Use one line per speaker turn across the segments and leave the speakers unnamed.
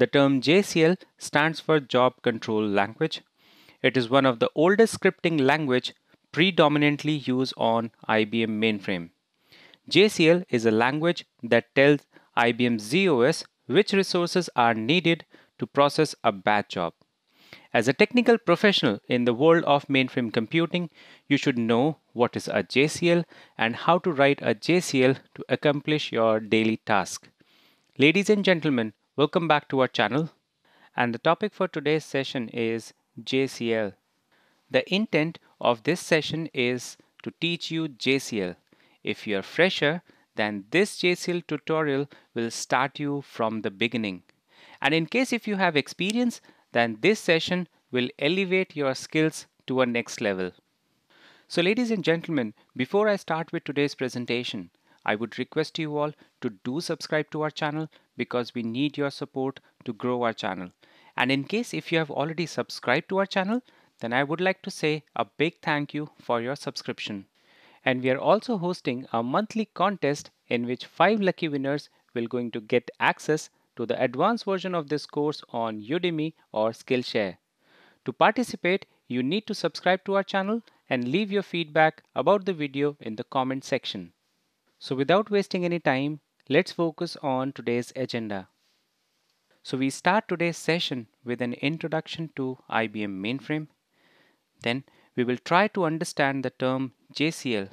The term JCL stands for Job Control Language. It is one of the oldest scripting language predominantly used on IBM mainframe. JCL is a language that tells IBM ZOS which resources are needed to process a batch job. As a technical professional in the world of mainframe computing, you should know what is a JCL and how to write a JCL to accomplish your daily task. Ladies and gentlemen, welcome back to our channel. And the topic for today's session is JCL. The intent of this session is to teach you JCL. If you are fresher, then this JCL tutorial will start you from the beginning. And in case if you have experience, then this session will elevate your skills to a next level. So ladies and gentlemen, before I start with today's presentation, I would request you all to do subscribe to our channel because we need your support to grow our channel. And in case if you have already subscribed to our channel, then I would like to say a big thank you for your subscription. And we are also hosting a monthly contest in which 5 lucky winners will going to get access to the advanced version of this course on Udemy or Skillshare. To participate, you need to subscribe to our channel and leave your feedback about the video in the comment section. So without wasting any time, let's focus on today's agenda. So we start today's session with an introduction to IBM mainframe. Then we will try to understand the term JCL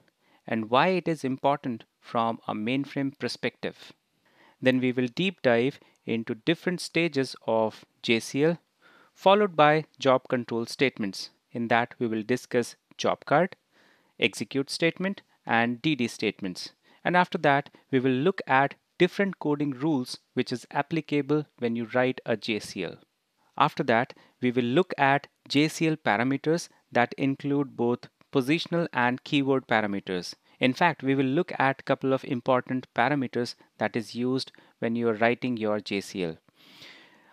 and why it is important from a mainframe perspective. Then we will deep dive into different stages of JCL followed by job control statements. In that we will discuss job card, execute statement and DD statements. And after that we will look at different coding rules which is applicable when you write a JCL. After that we will look at JCL parameters that include both positional and keyword parameters. In fact, we will look at a couple of important parameters that is used when you are writing your JCL.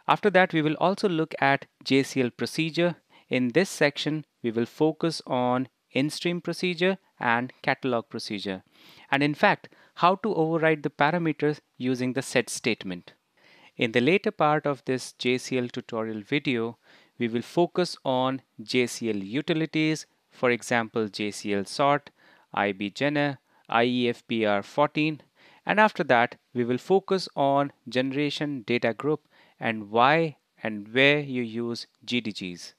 After that, we will also look at JCL procedure. In this section, we will focus on in-stream procedure and catalog procedure. And in fact, how to override the parameters using the set statement. In the later part of this JCL tutorial video, we will focus on JCL utilities, for example, JCL sort, IEBGENER, IEFBR14 and after that we will focus on generation data group and why and where you use GDGs.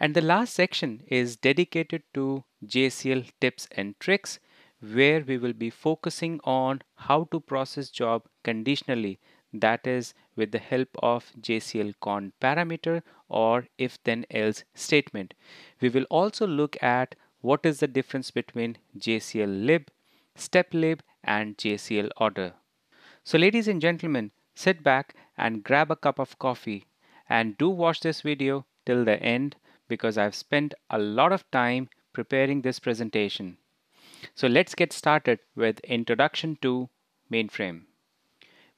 And the last section is dedicated to JCL tips and tricks where we will be focusing on how to process job conditionally that is with the help of JCL COND parameter or if then else statement. We will also look at what is the difference between JCL lib, step lib and JCL order. So ladies and gentlemen, sit back and grab a cup of coffee and do watch this video till the end because I've spent a lot of time preparing this presentation. So let's get started with introduction to mainframe.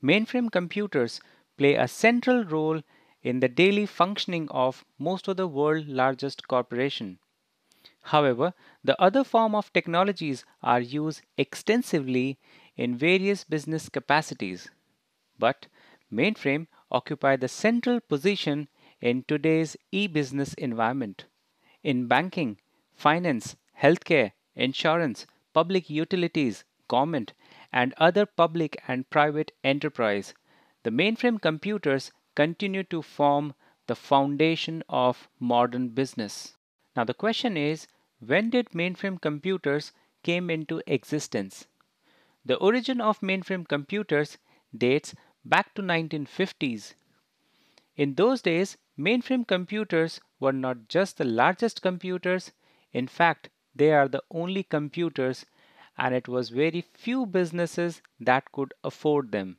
Mainframe computers play a central role in the daily functioning of most of the world's largest corporation. However, the other form of technologies are used extensively in various business capacities. But mainframe occupy the central position in today's e-business environment. In banking, finance, healthcare, insurance, public utilities, government, and other public and private enterprise, the mainframe computers continue to form the foundation of modern business. Now the question is, when did mainframe computers came into existence? The origin of mainframe computers dates back to 1950s. In those days, mainframe computers were not just the largest computers, in fact, they are the only computers and it was very few businesses that could afford them.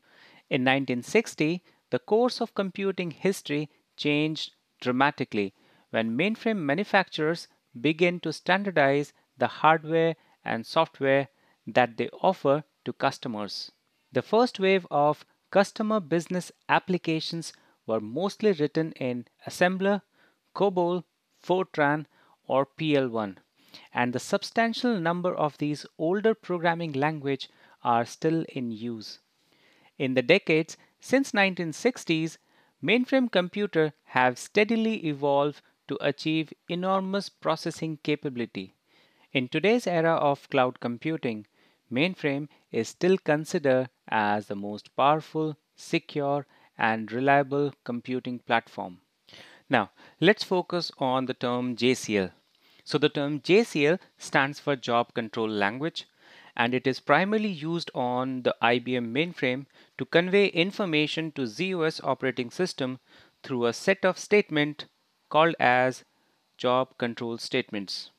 In 1960, the course of computing history changed dramatically when mainframe manufacturers began to standardize the hardware and software that they offer to customers. The first wave of customer business applications were mostly written in assembler, COBOL, Fortran, or PL1 and the substantial number of these older programming language are still in use. In the decades since 1960s, Mainframe computer have steadily evolved to achieve enormous processing capability. In today's era of cloud computing, mainframe is still considered as the most powerful, secure, and reliable computing platform. Now, let's focus on the term JCL. So the term JCL stands for Job Control Language and it is primarily used on the IBM mainframe to convey information to ZOS operating system through a set of statements called as job control statements.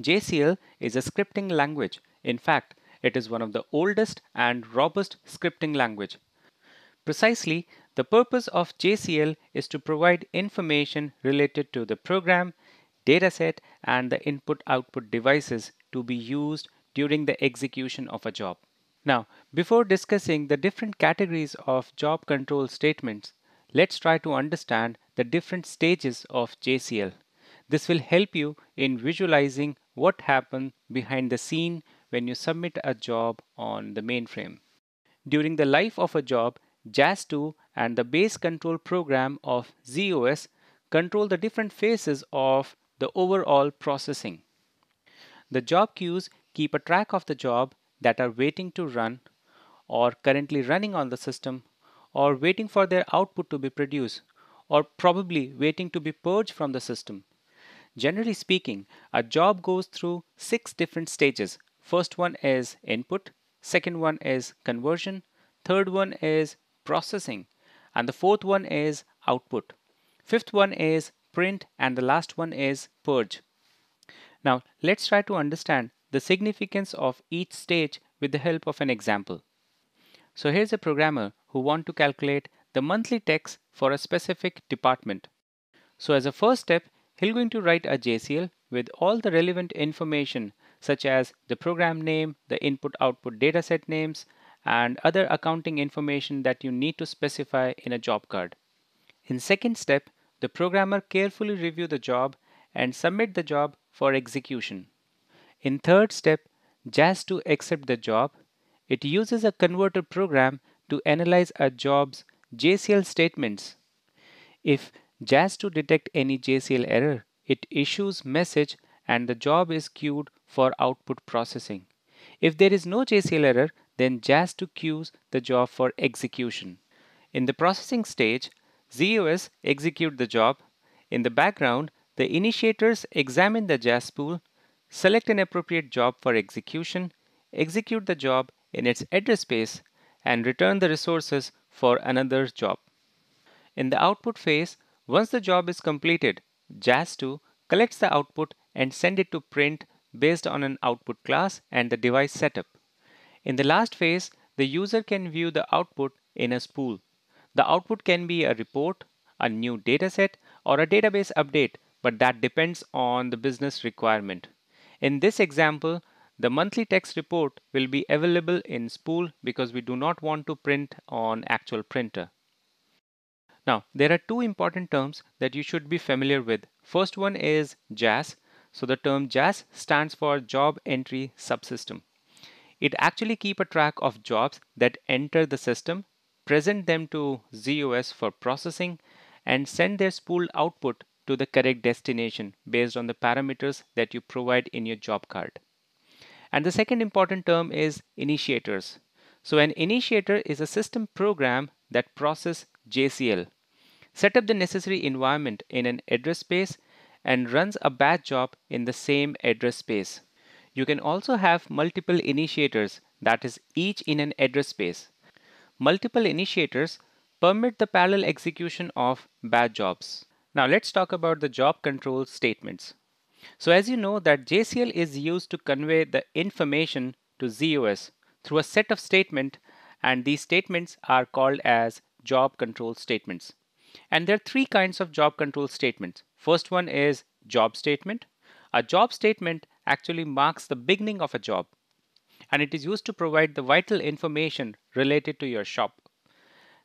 JCL is a scripting language. In fact, it is one of the oldest and robust scripting language. Precisely, the purpose of JCL is to provide information related to the program, dataset, and the input-output devices to be used during the execution of a job. Now, before discussing the different categories of job control statements, let's try to understand the different stages of JCL. This will help you in visualizing what happens behind the scene when you submit a job on the mainframe. During the life of a job, JES2 and the base control program of ZOS control the different phases of the overall processing. The job queues keep a track of the job that are waiting to run or currently running on the system or waiting for their output to be produced or probably waiting to be purged from the system. Generally speaking, a job goes through six different stages. First one is input, second one is conversion, third one is processing, and the fourth one is output. Fifth one is print and the last one is purge. Now let's try to understand the significance of each stage with the help of an example. So here's a programmer who want to calculate the monthly tax for a specific department. So as a first step, he'll going to write a JCL with all the relevant information such as the program name, the input output dataset names, and other accounting information that you need to specify in a job card. In second step, the programmer carefully review the job and submit the job for execution. In third step, JES2 accept the job. It uses a converter program to analyze a job's JCL statements. If JES2 detect any JCL error, it issues message and the job is queued for output processing. If there is no JCL error, then JES2 queues the job for execution. In the processing stage, ZOS execute the job. In the background, the initiators examine the JES pool Select an appropriate job for execution, execute the job in its address space, and return the resources for another job. In the output phase, once the job is completed, JES2 collects the output and send it to print based on an output class and the device setup. In the last phase, the user can view the output in a spool. The output can be a report, a new dataset, or a database update, but that depends on the business requirement. In this example, the monthly tax report will be available in spool because we do not want to print on actual printer. Now, there are two important terms that you should be familiar with. First one is JES. So the term JES stands for Job Entry Subsystem. It actually keep a track of jobs that enter the system, present them to ZOS for processing, and send their spooled output to the correct destination based on the parameters that you provide in your job card. And the second important term is initiators. So an initiator is a system program that process JCL, set up the necessary environment in an address space and runs a batch job in the same address space. You can also have multiple initiators that is each in an address space. Multiple initiators permit the parallel execution of bad jobs. Now let's talk about the job control statements. So as you know that JCL is used to convey the information to ZOS through a set of statements and these statements are called as job control statements. And there are three kinds of job control statements. First one is job statement. A job statement actually marks the beginning of a job and it is used to provide the vital information related to your shop.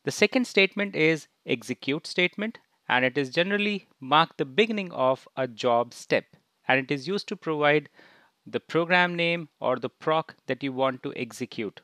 The second statement is execute statement and it is generally mark the beginning of a job step and it is used to provide the program name or the proc that you want to execute.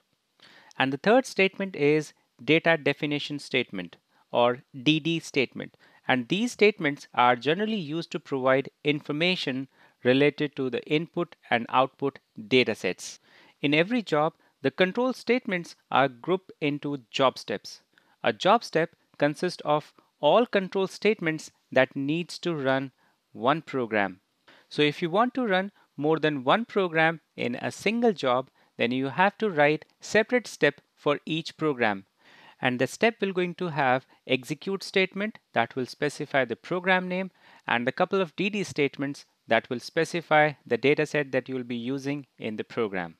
And the third statement is data definition statement or DD statement. And these statements are generally used to provide information related to the input and output datasets. In every job, the control statements are grouped into job steps. A job step consists of all control statements that needs to run one program. So if you want to run more than one program in a single job, then you have to write separate step for each program. And the step will going to have execute statement that will specify the program name and a couple of DD statements that will specify the dataset that you will be using in the program.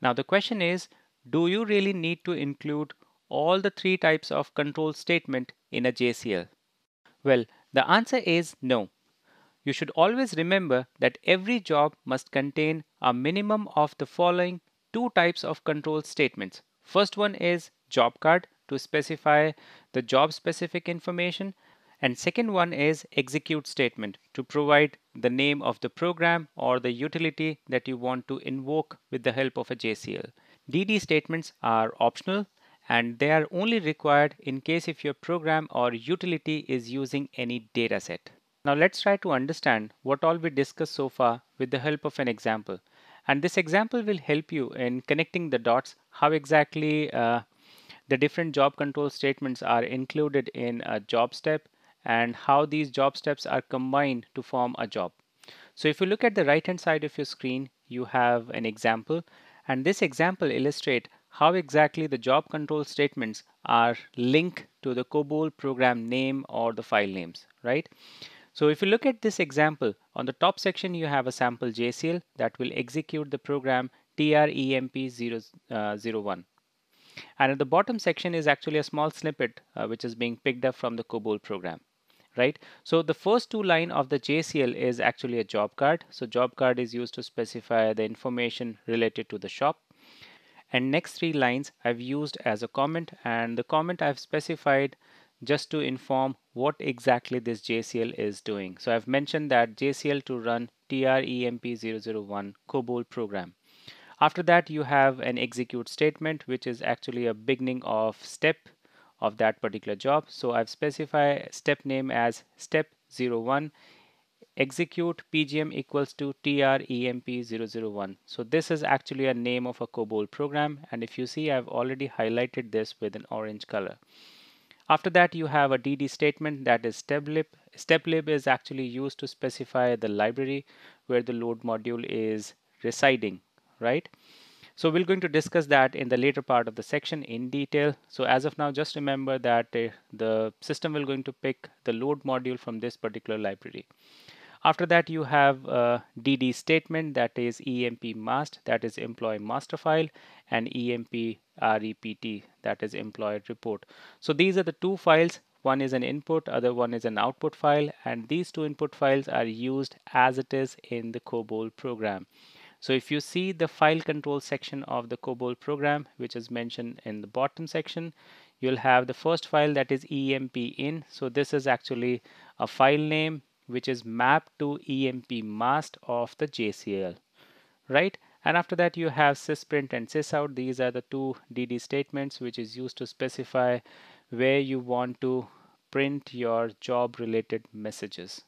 Now the question is, do you really need to include all the three types of control statement in a JCL? Well, the answer is no. You should always remember that every job must contain a minimum of the following two types of control statements. First one is job card to specify the job specific information and second one is execute statement to provide the name of the program or the utility that you want to invoke with the help of a JCL. DD statements are optional and they are only required in case if your program or utility is using any dataset. Now let's try to understand what all we discussed so far with the help of an example. And this example will help you in connecting the dots how exactly uh, the different job control statements are included in a job step and how these job steps are combined to form a job. So if you look at the right hand side of your screen, you have an example and this example illustrate how exactly the job control statements are linked to the COBOL program name or the file names, right? So if you look at this example, on the top section you have a sample JCL that will execute the program TREMP001. And at the bottom section is actually a small snippet uh, which is being picked up from the COBOL program right? So the first two line of the JCL is actually a job card. So job card is used to specify the information related to the shop. And next three lines I've used as a comment and the comment I've specified just to inform what exactly this JCL is doing. So I've mentioned that JCL to run TREMP001 COBOL program. After that you have an execute statement which is actually a beginning of step of that particular job. So I've specified step name as step 01 execute pgm equals to tremp001 so this is actually a name of a COBOL program. And if you see I've already highlighted this with an orange color. After that you have a dd statement that is steplib steplib is actually used to specify the library where the load module is residing right so we're going to discuss that in the later part of the section in detail. So as of now, just remember that uh, the system will going to pick the load module from this particular library. After that, you have a DD statement that is EMP mast, that is employee master file, and EMP REPT, that is employee report. So these are the two files. One is an input, other one is an output file, and these two input files are used as it is in the COBOL program. So if you see the file control section of the COBOL program, which is mentioned in the bottom section, you'll have the first file that is emp in. So this is actually a file name which is mapped to emp mast of the JCL, right? And after that you have sysprint and sysout. These are the two DD statements which is used to specify where you want to print your job related messages.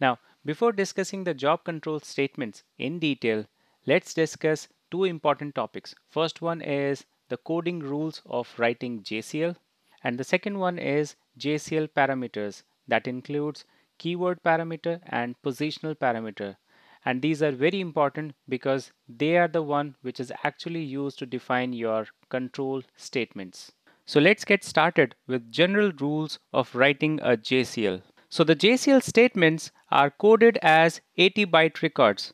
Now before discussing the job control statements in detail, let's discuss two important topics. First one is the coding rules of writing JCL and the second one is JCL parameters that includes keyword parameter and positional parameter and these are very important because they are the one which is actually used to define your control statements. So let's get started with general rules of writing a JCL. So the JCL statements are coded as 80 byte records.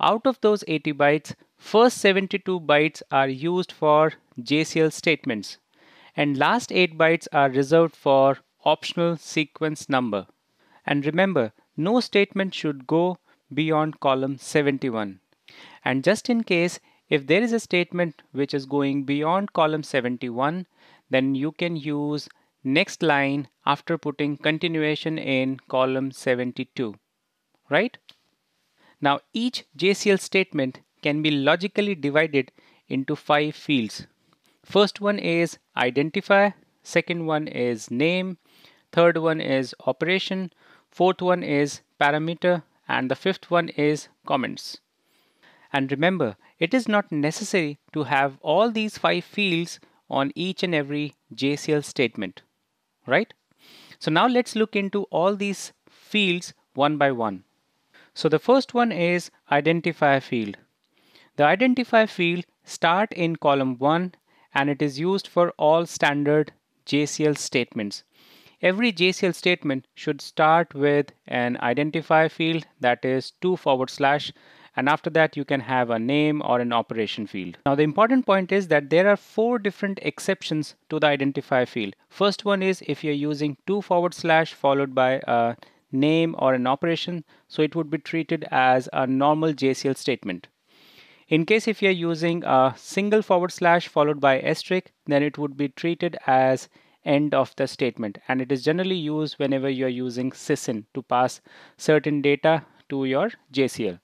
Out of those 80 bytes, first 72 bytes are used for JCL statements and last 8 bytes are reserved for optional sequence number. And remember, no statement should go beyond column 71. And just in case, if there is a statement which is going beyond column 71, then you can use next line after putting continuation in column 72, right? Now each JCL statement can be logically divided into five fields. First one is identifier, second one is name, third one is operation, fourth one is parameter, and the fifth one is comments. And remember, it is not necessary to have all these five fields on each and every JCL statement, right? So now let's look into all these fields one by one. So the first one is identifier field. The identifier field start in column 1 and it is used for all standard JCL statements. Every JCL statement should start with an identifier field that is 2 forward slash and after that you can have a name or an operation field. Now the important point is that there are four different exceptions to the identifier field. First one is if you're using 2 forward slash followed by a name or an operation so it would be treated as a normal JCL statement. In case if you're using a single forward slash followed by asterisk, then it would be treated as end of the statement. And it is generally used whenever you're using SYSIN to pass certain data to your JCL.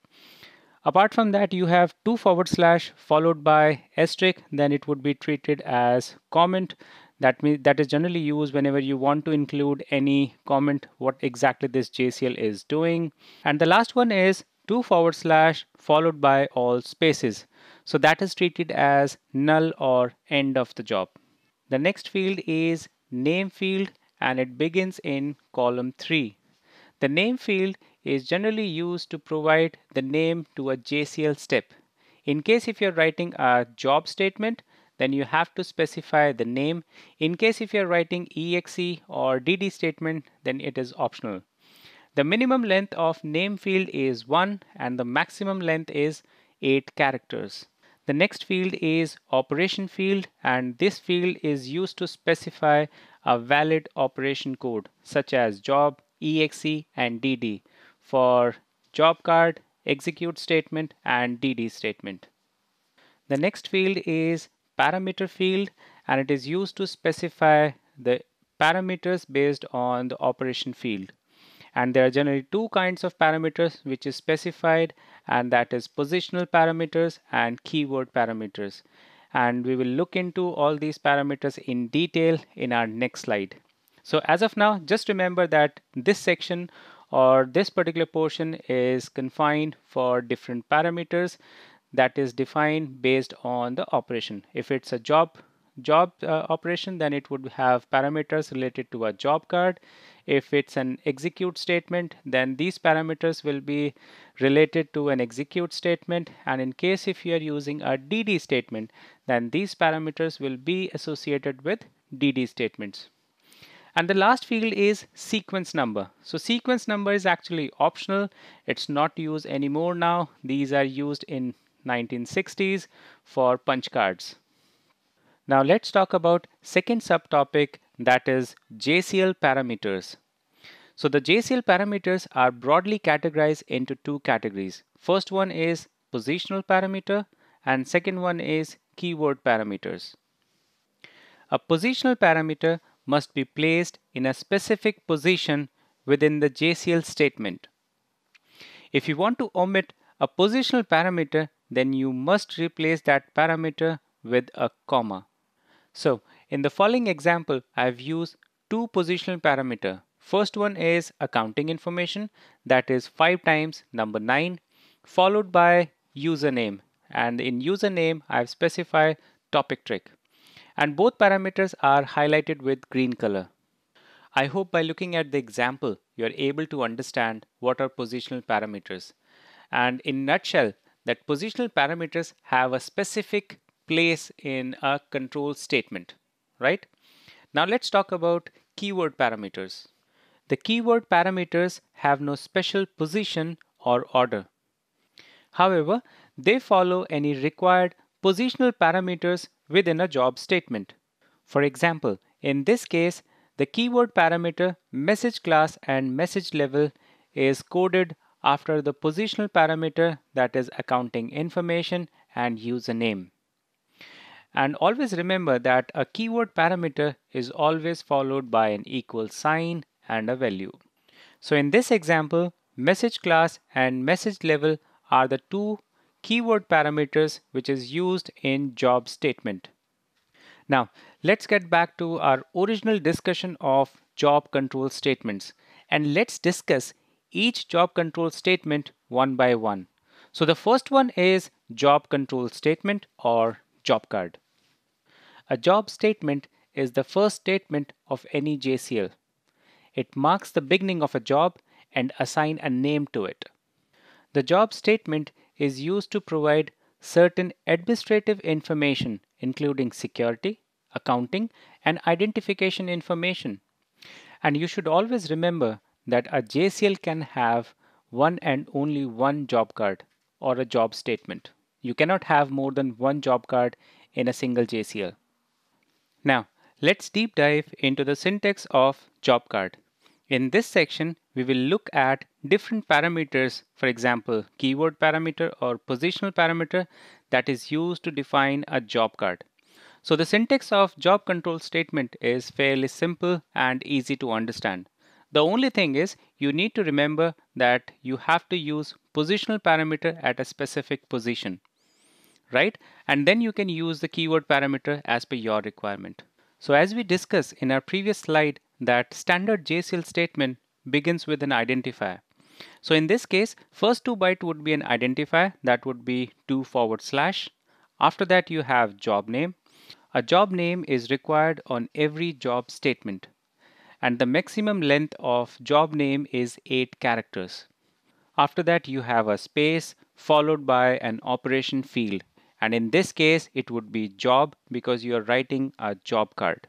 Apart from that, you have two forward slash followed by asterisk, then it would be treated as comment. That means that is generally used whenever you want to include any comment what exactly this JCL is doing. And the last one is 2 forward slash followed by all spaces. So that is treated as null or end of the job. The next field is name field and it begins in column 3. The name field is generally used to provide the name to a JCL step. In case if you're writing a job statement, then you have to specify the name. In case if you're writing EXE or DD statement, then it is optional. The minimum length of name field is 1 and the maximum length is 8 characters. The next field is operation field and this field is used to specify a valid operation code such as job, exe and dd for job card, execute statement and dd statement. The next field is parameter field and it is used to specify the parameters based on the operation field and there are generally two kinds of parameters which is specified and that is positional parameters and keyword parameters and we will look into all these parameters in detail in our next slide. So as of now just remember that this section or this particular portion is confined for different parameters that is defined based on the operation. If it's a job job uh, operation then it would have parameters related to a job card. If it's an execute statement then these parameters will be related to an execute statement. And in case if you are using a dd statement then these parameters will be associated with dd statements and the last field is sequence number so sequence number is actually optional it's not used anymore now these are used in 1960s for punch cards now let's talk about second subtopic that is JCL parameters. So the JCL parameters are broadly categorized into two categories. First one is positional parameter and second one is keyword parameters. A positional parameter must be placed in a specific position within the JCL statement. If you want to omit a positional parameter, then you must replace that parameter with a comma. So in the following example, I've used two positional parameter. First one is accounting information that is 5 times number 9 followed by username and in username I've specified Topictrick and both parameters are highlighted with green color. I hope by looking at the example you are able to understand what are positional parameters and in nutshell that positional parameters have a specific place in a control statement, right? Now let's talk about keyword parameters. The keyword parameters have no special position or order. However, they follow any required positional parameters within a job statement. For example, in this case, the keyword parameter message class and message level is coded after the positional parameter that is accounting information and username. And always remember that a keyword parameter is always followed by an equal sign and a value. So in this example, message class and message level are the two keyword parameters which is used in job statement. Now, let's get back to our original discussion of job control statements and let's discuss each job control statement one by one. So the first one is job control statement or job card. A job statement is the first statement of any JCL. It marks the beginning of a job and assign a name to it. The job statement is used to provide certain administrative information including security, accounting, and identification information. And you should always remember that a JCL can have one and only one job card or a job statement. You cannot have more than one job card in a single JCL. Now, let's deep dive into the syntax of job card. In this section, we will look at different parameters, for example, keyword parameter or positional parameter that is used to define a job card. So the syntax of job control statement is fairly simple and easy to understand. The only thing is you need to remember that you have to use positional parameter at a specific position, right? And then you can use the keyword parameter as per your requirement. So as we discussed in our previous slide that standard JCL statement begins with an identifier. So in this case, first two byte would be an identifier that would be 2 forward slash. After that you have job name a job name is required on every job statement and the maximum length of job name is 8 characters. After that you have a space followed by an operation field and in this case it would be job because you are writing a job card.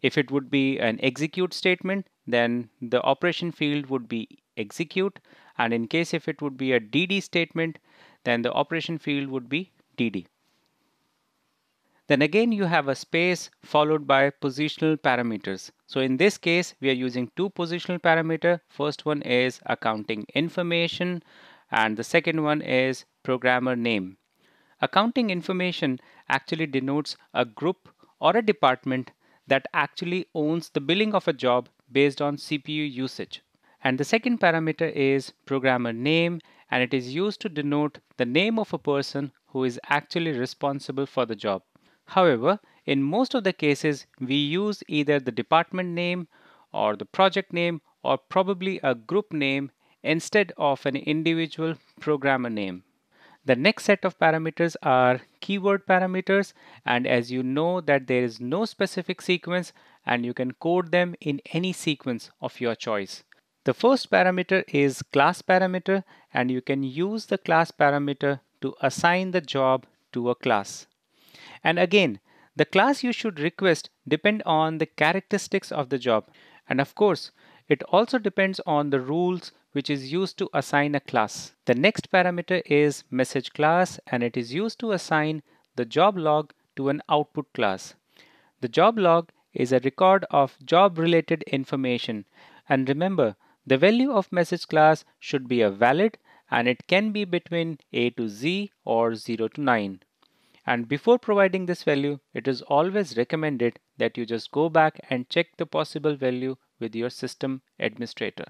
If it would be an execute statement then the operation field would be execute and in case if it would be a DD statement then the operation field would be DD. Then again you have a space followed by positional parameters. So in this case we are using two positional parameter. First one is accounting information and the second one is programmer name. Accounting information actually denotes a group or a department that actually owns the billing of a job based on CPU usage. And the second parameter is programmer name and it is used to denote the name of a person who is actually responsible for the job. However, in most of the cases, we use either the department name or the project name or probably a group name instead of an individual programmer name. The next set of parameters are keyword parameters and as you know that there is no specific sequence and you can code them in any sequence of your choice. The first parameter is class parameter and you can use the class parameter to assign the job to a class. And again, the class you should request depend on the characteristics of the job. And of course, it also depends on the rules which is used to assign a class. The next parameter is message class and it is used to assign the job log to an output class. The job log is a record of job related information and remember the value of message class should be a valid and it can be between A to Z or 0 to 9. And before providing this value, it is always recommended that you just go back and check the possible value with your system administrator.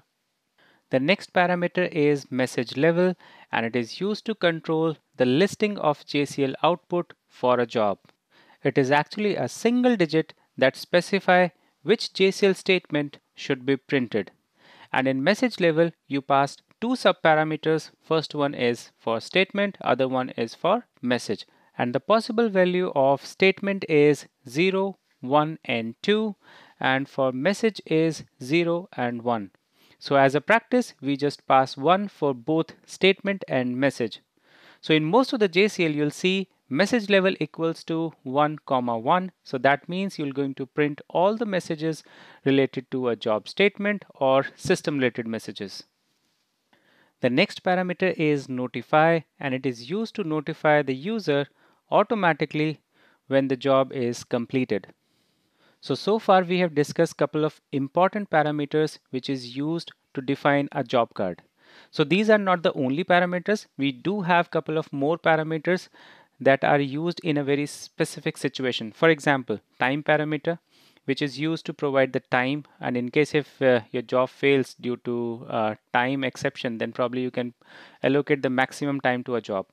The next parameter is message level and it is used to control the listing of JCL output for a job. It is actually a single digit that specify which JCL statement should be printed. And in message level, you pass two subparameters. First one is for statement, other one is for message and the possible value of statement is 0, 1 and 2 and for message is 0 and 1. So as a practice we just pass 1 for both statement and message. So in most of the JCL you'll see message level equals to 1 comma 1 so that means you're going to print all the messages related to a job statement or system related messages. The next parameter is notify and it is used to notify the user automatically when the job is completed. So, so far we have discussed couple of important parameters which is used to define a job card. So these are not the only parameters. We do have couple of more parameters that are used in a very specific situation. For example, time parameter, which is used to provide the time and in case if uh, your job fails due to uh, time exception then probably you can allocate the maximum time to a job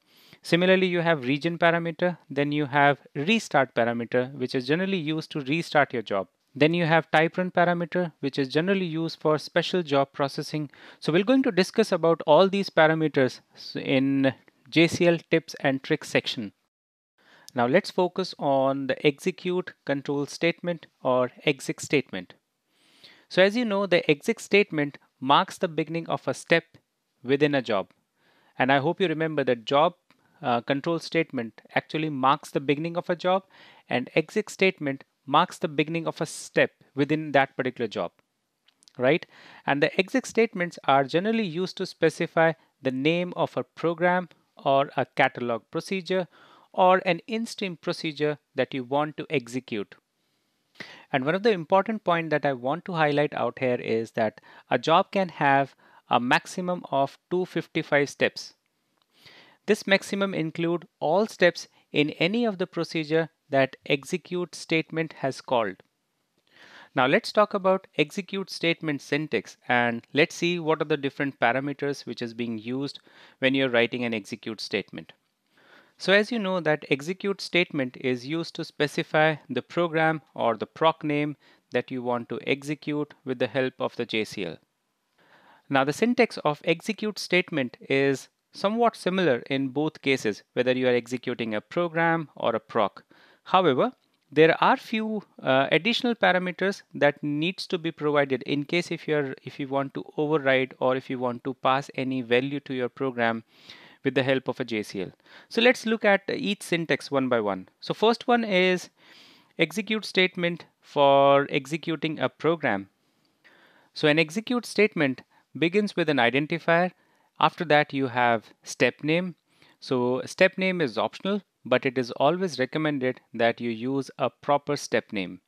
similarly you have region parameter then you have restart parameter which is generally used to restart your job then you have type run parameter, which is generally used for special job processing. So we're going to discuss about all these parameters in JCL tips and tricks section. Now let's focus on the execute control statement or exec statement. So as you know, the exec statement marks the beginning of a step within a job. And I hope you remember that job uh, control statement actually marks the beginning of a job and exec statement marks the beginning of a step within that particular job right and the exec statements are generally used to specify the name of a program or a catalog procedure or an in-stream procedure that you want to execute and one of the important point that I want to highlight out here is that a job can have a maximum of 255 steps this maximum include all steps in any of the procedure that execute statement has called. Now let's talk about execute statement syntax and let's see what are the different parameters which is being used when you're writing an execute statement. So as you know that execute statement is used to specify the program or the proc name that you want to execute with the help of the JCL. Now the syntax of execute statement is somewhat similar in both cases whether you are executing a program or a proc. However, there are few uh, additional parameters that needs to be provided in case if you're if you want to override or if you want to pass any value to your program with the help of a JCL. So let's look at each syntax one by one. So first one is execute statement for executing a program. So an execute statement begins with an identifier. After that you have step name. So step name is optional but it is always recommended that you use a proper step name.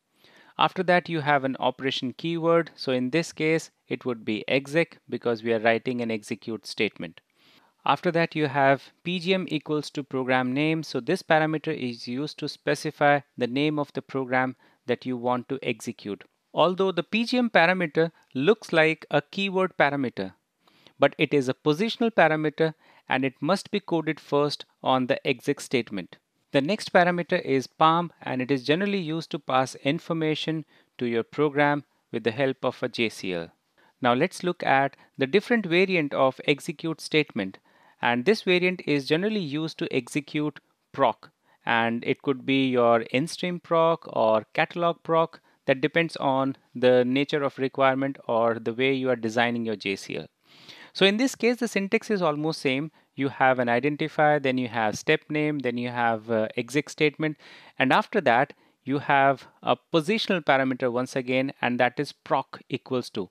After that you have an operation keyword. So in this case it would be exec because we are writing an execute statement. After that you have pgm equals to program name. So this parameter is used to specify the name of the program that you want to execute. Although the pgm parameter looks like a keyword parameter, but it is a positional parameter and it must be coded first on the exec statement. The next parameter is PARM and it is generally used to pass information to your program with the help of a JCL. Now let's look at the different variant of execute statement and this variant is generally used to execute proc and it could be your in-stream proc or catalog proc that depends on the nature of requirement or the way you are designing your JCL. So in this case, the syntax is almost same. You have an identifier, then you have step name, then you have uh, exec statement. And after that, you have a positional parameter once again, and that is proc equals to,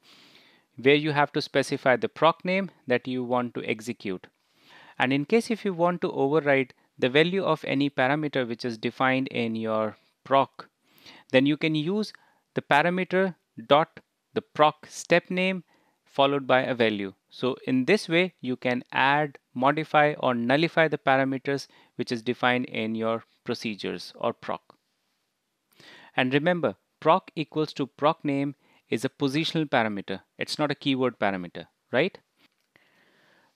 where you have to specify the proc name that you want to execute. And in case if you want to override the value of any parameter which is defined in your proc, then you can use the parameter dot the proc step name followed by a value. So in this way, you can add, modify or nullify the parameters which is defined in your procedures or proc. And remember, proc equals to proc name is a positional parameter. It's not a keyword parameter, right?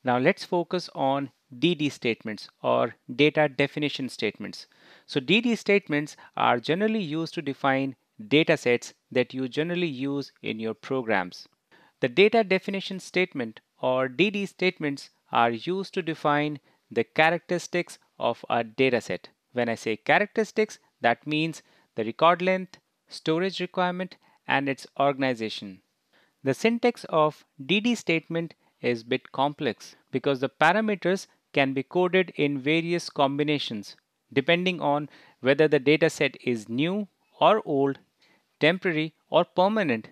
Now let's focus on DD statements or data definition statements. So DD statements are generally used to define data sets that you generally use in your programs. The data definition statement or DD statements are used to define the characteristics of a dataset. When I say characteristics, that means the record length, storage requirement, and its organization. The syntax of DD statement is bit complex because the parameters can be coded in various combinations depending on whether the dataset is new or old, temporary or permanent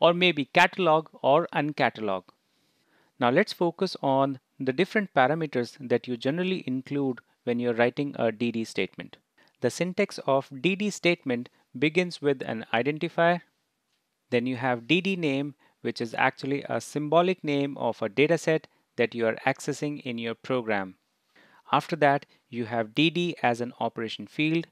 or maybe catalog or uncatalog. Now let's focus on the different parameters that you generally include when you're writing a DD statement. The syntax of DD statement begins with an identifier. Then you have DD name, which is actually a symbolic name of a dataset that you are accessing in your program. After that, you have DD as an operation field,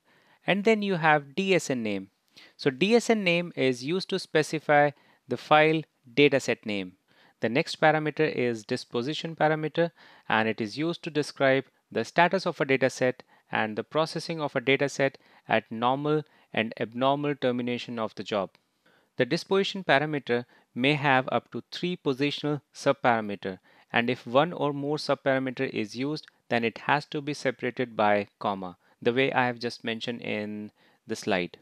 and then you have DSN name. So DSN name is used to specify the file dataset name. The next parameter is disposition parameter and it is used to describe the status of a dataset and the processing of a dataset at normal and abnormal termination of the job. The disposition parameter may have up to three positional subparameter and if one or more subparameter is used then it has to be separated by comma the way I have just mentioned in the slide.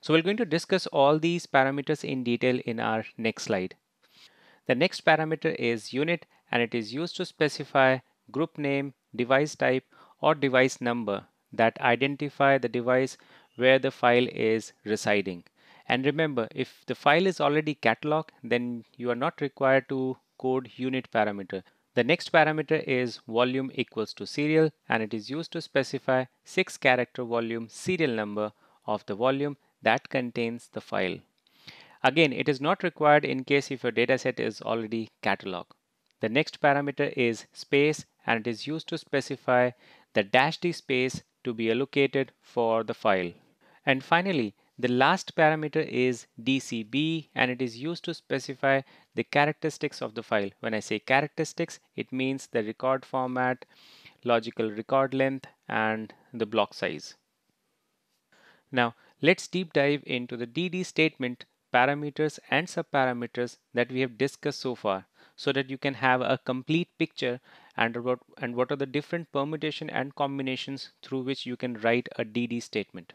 So we're going to discuss all these parameters in detail in our next slide. The next parameter is unit and it is used to specify group name, device type or device number that identify the device where the file is residing. And remember, if the file is already catalog, then you are not required to code unit parameter. The next parameter is volume equals to serial and it is used to specify 6 character volume serial number of the volume that contains the file. Again, it is not required in case if your dataset is already catalog. The next parameter is space and it is used to specify the DASD space to be allocated for the file. And finally, the last parameter is DCB and it is used to specify the characteristics of the file. When I say characteristics, it means the record format, logical record length, and the block size. Now, let's deep dive into the DD statement parameters and subparameters that we have discussed so far so that you can have a complete picture and what, and what are the different permutation and combinations through which you can write a DD statement.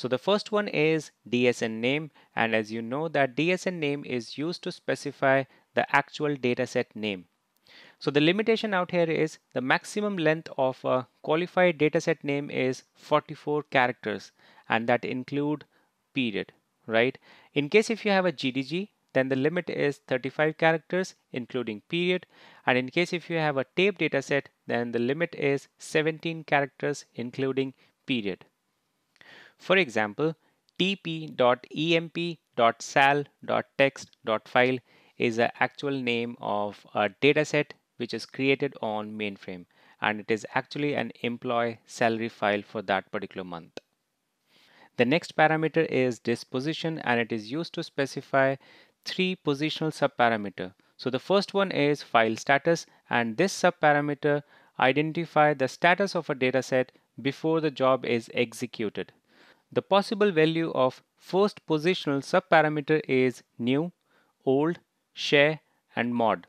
So the first one is DSN name and as you know that DSN name is used to specify the actual dataset name. So the limitation out here is the maximum length of a qualified dataset name is 44 characters and that include period, right? In case if you have a GDG, then the limit is 35 characters including period and in case if you have a tape dataset, then the limit is 17 characters including period. For example, tp.emp.sal.text.file is the actual name of a dataset which is created on mainframe and it is actually an employee salary file for that particular month. The next parameter is disposition and it is used to specify three positional subparameter. So the first one is file status and this subparameter identify the status of a dataset before the job is executed. The possible value of first positional subparameter is new, old, share and mod.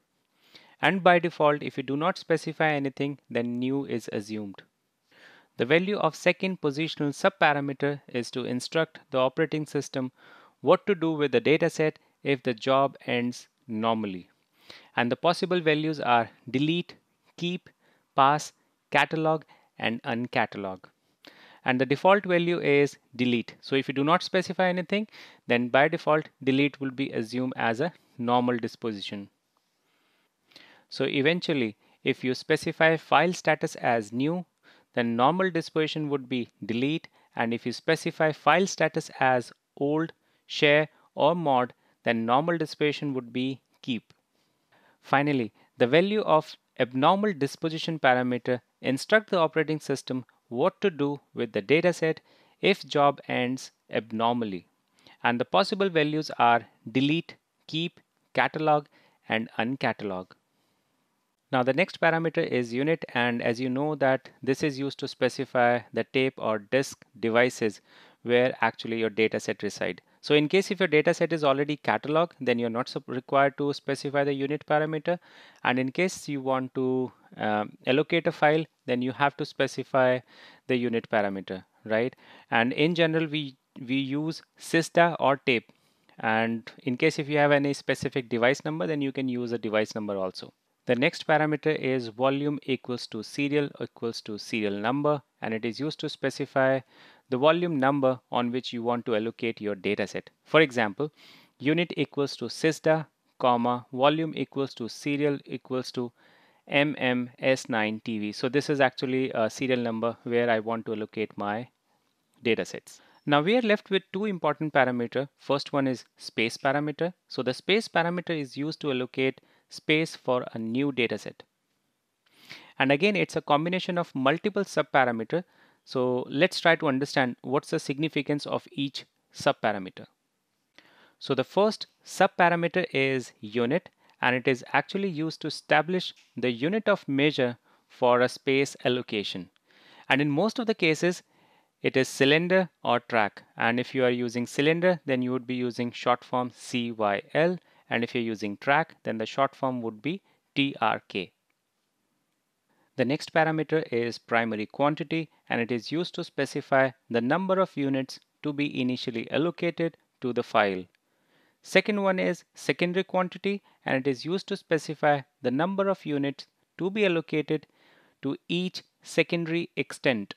And by default, if you do not specify anything, then new is assumed. The value of second positional subparameter is to instruct the operating system what to do with the dataset if the job ends normally. And the possible values are delete, keep, pass, catalog, and uncatalog and the default value is delete. So if you do not specify anything, then by default delete will be assumed as a normal disposition. So eventually, if you specify file status as new, then normal disposition would be delete and if you specify file status as old, share or mod, then normal disposition would be keep. Finally, the value of abnormal disposition parameter instruct the operating system what to do with the dataset if job ends abnormally. And the possible values are delete, keep, catalog, and uncatalog. Now the next parameter is unit and as you know that this is used to specify the tape or disk devices where actually your dataset reside. So in case if your dataset is already catalog, then you're not required to specify the unit parameter. And in case you want to um, allocate a file, then you have to specify the unit parameter, right? And in general, we, we use SysDA or tape. And in case if you have any specific device number, then you can use a device number also. The next parameter is volume equals to serial equals to serial number and it is used to specify the volume number on which you want to allocate your dataset. For example, unit equals to SysDA, comma, volume equals to serial equals to MMS9TV. So this is actually a serial number where I want to allocate my datasets. Now we are left with two important parameter. First one is space parameter. So the space parameter is used to allocate space for a new dataset. And again, it's a combination of multiple subparameter So let's try to understand what's the significance of each subparameter. So the first subparameter is unit and it is actually used to establish the unit of measure for a space allocation. And in most of the cases, it is cylinder or track. And if you are using cylinder, then you would be using short form CYL. And if you're using track, then the short form would be TRK. The next parameter is primary quantity and it is used to specify the number of units to be initially allocated to the file. Second one is secondary quantity and it is used to specify the number of units to be allocated to each secondary extent.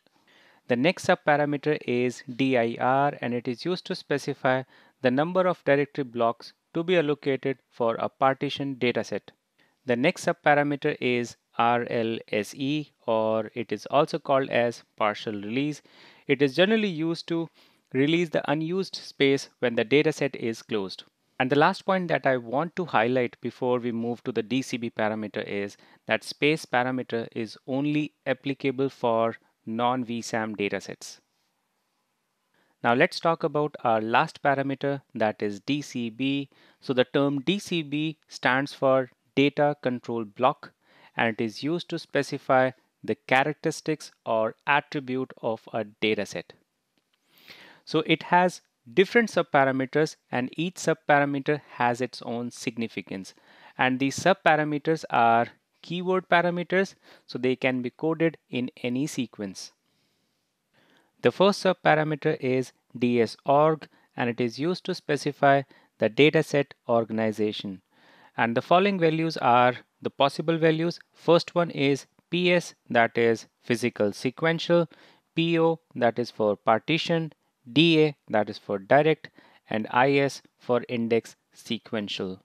The next subparameter is dir and it is used to specify the number of directory blocks to be allocated for a partition dataset. The next subparameter is RLSE or it is also called as partial release. It is generally used to release the unused space when the dataset is closed. And the last point that I want to highlight before we move to the DCB parameter is that space parameter is only applicable for non-VSAM datasets. Now let's talk about our last parameter that is DCB. So the term DCB stands for data control block and it is used to specify the characteristics or attribute of a dataset. So it has different subparameters and each subparameter has its own significance and these subparameters are keyword parameters so they can be coded in any sequence. The first subparameter is dsorg and it is used to specify the dataset organization and the following values are the possible values. First one is PS that is physical sequential, PO that is for partition, DA that is for direct and IS for index sequential.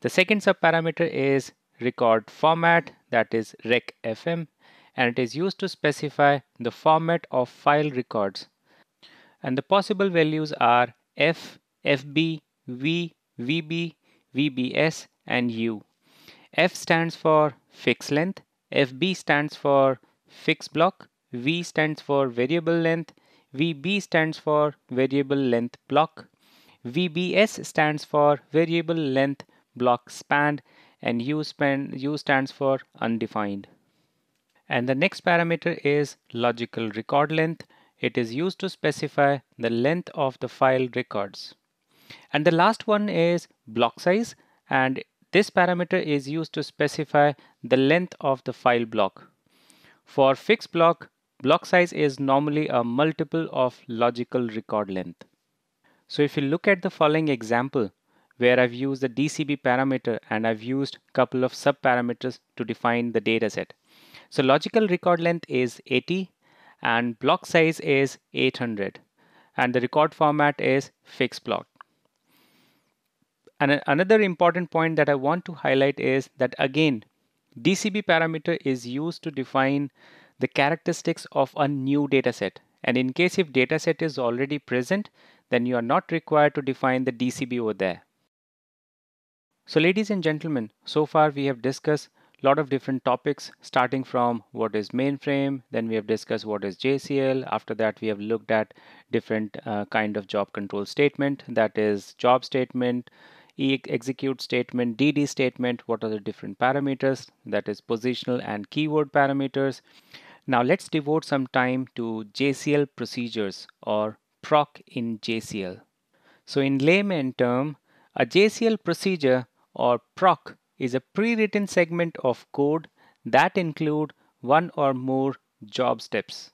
The second subparameter is record format that is recfm and it is used to specify the format of file records. And the possible values are F, FB, V, VB, VBS and U. F stands for fixed length, FB stands for fixed block, V stands for variable length, VB stands for variable length block. VBS stands for variable length block span and U, span, U stands for undefined. And the next parameter is logical record length. It is used to specify the length of the file records. And the last one is block size and this parameter is used to specify the length of the file block. For fixed block, Block size is normally a multiple of logical record length. So if you look at the following example, where I've used the DCB parameter and I've used a couple of subparameters to define the dataset. So logical record length is 80 and block size is 800 and the record format is fixed block. And another important point that I want to highlight is that again, DCB parameter is used to define the characteristics of a new dataset. And in case if dataset is already present, then you are not required to define the DCB over there. So ladies and gentlemen, so far we have discussed a lot of different topics starting from what is mainframe, then we have discussed what is JCL, after that we have looked at different uh, kind of job control statement that is job statement, execute statement, DD statement, what are the different parameters that is positional and keyword parameters. Now let's devote some time to JCL procedures or proc in JCL. So in layman term, a JCL procedure or proc is a pre-written segment of code that include one or more job steps.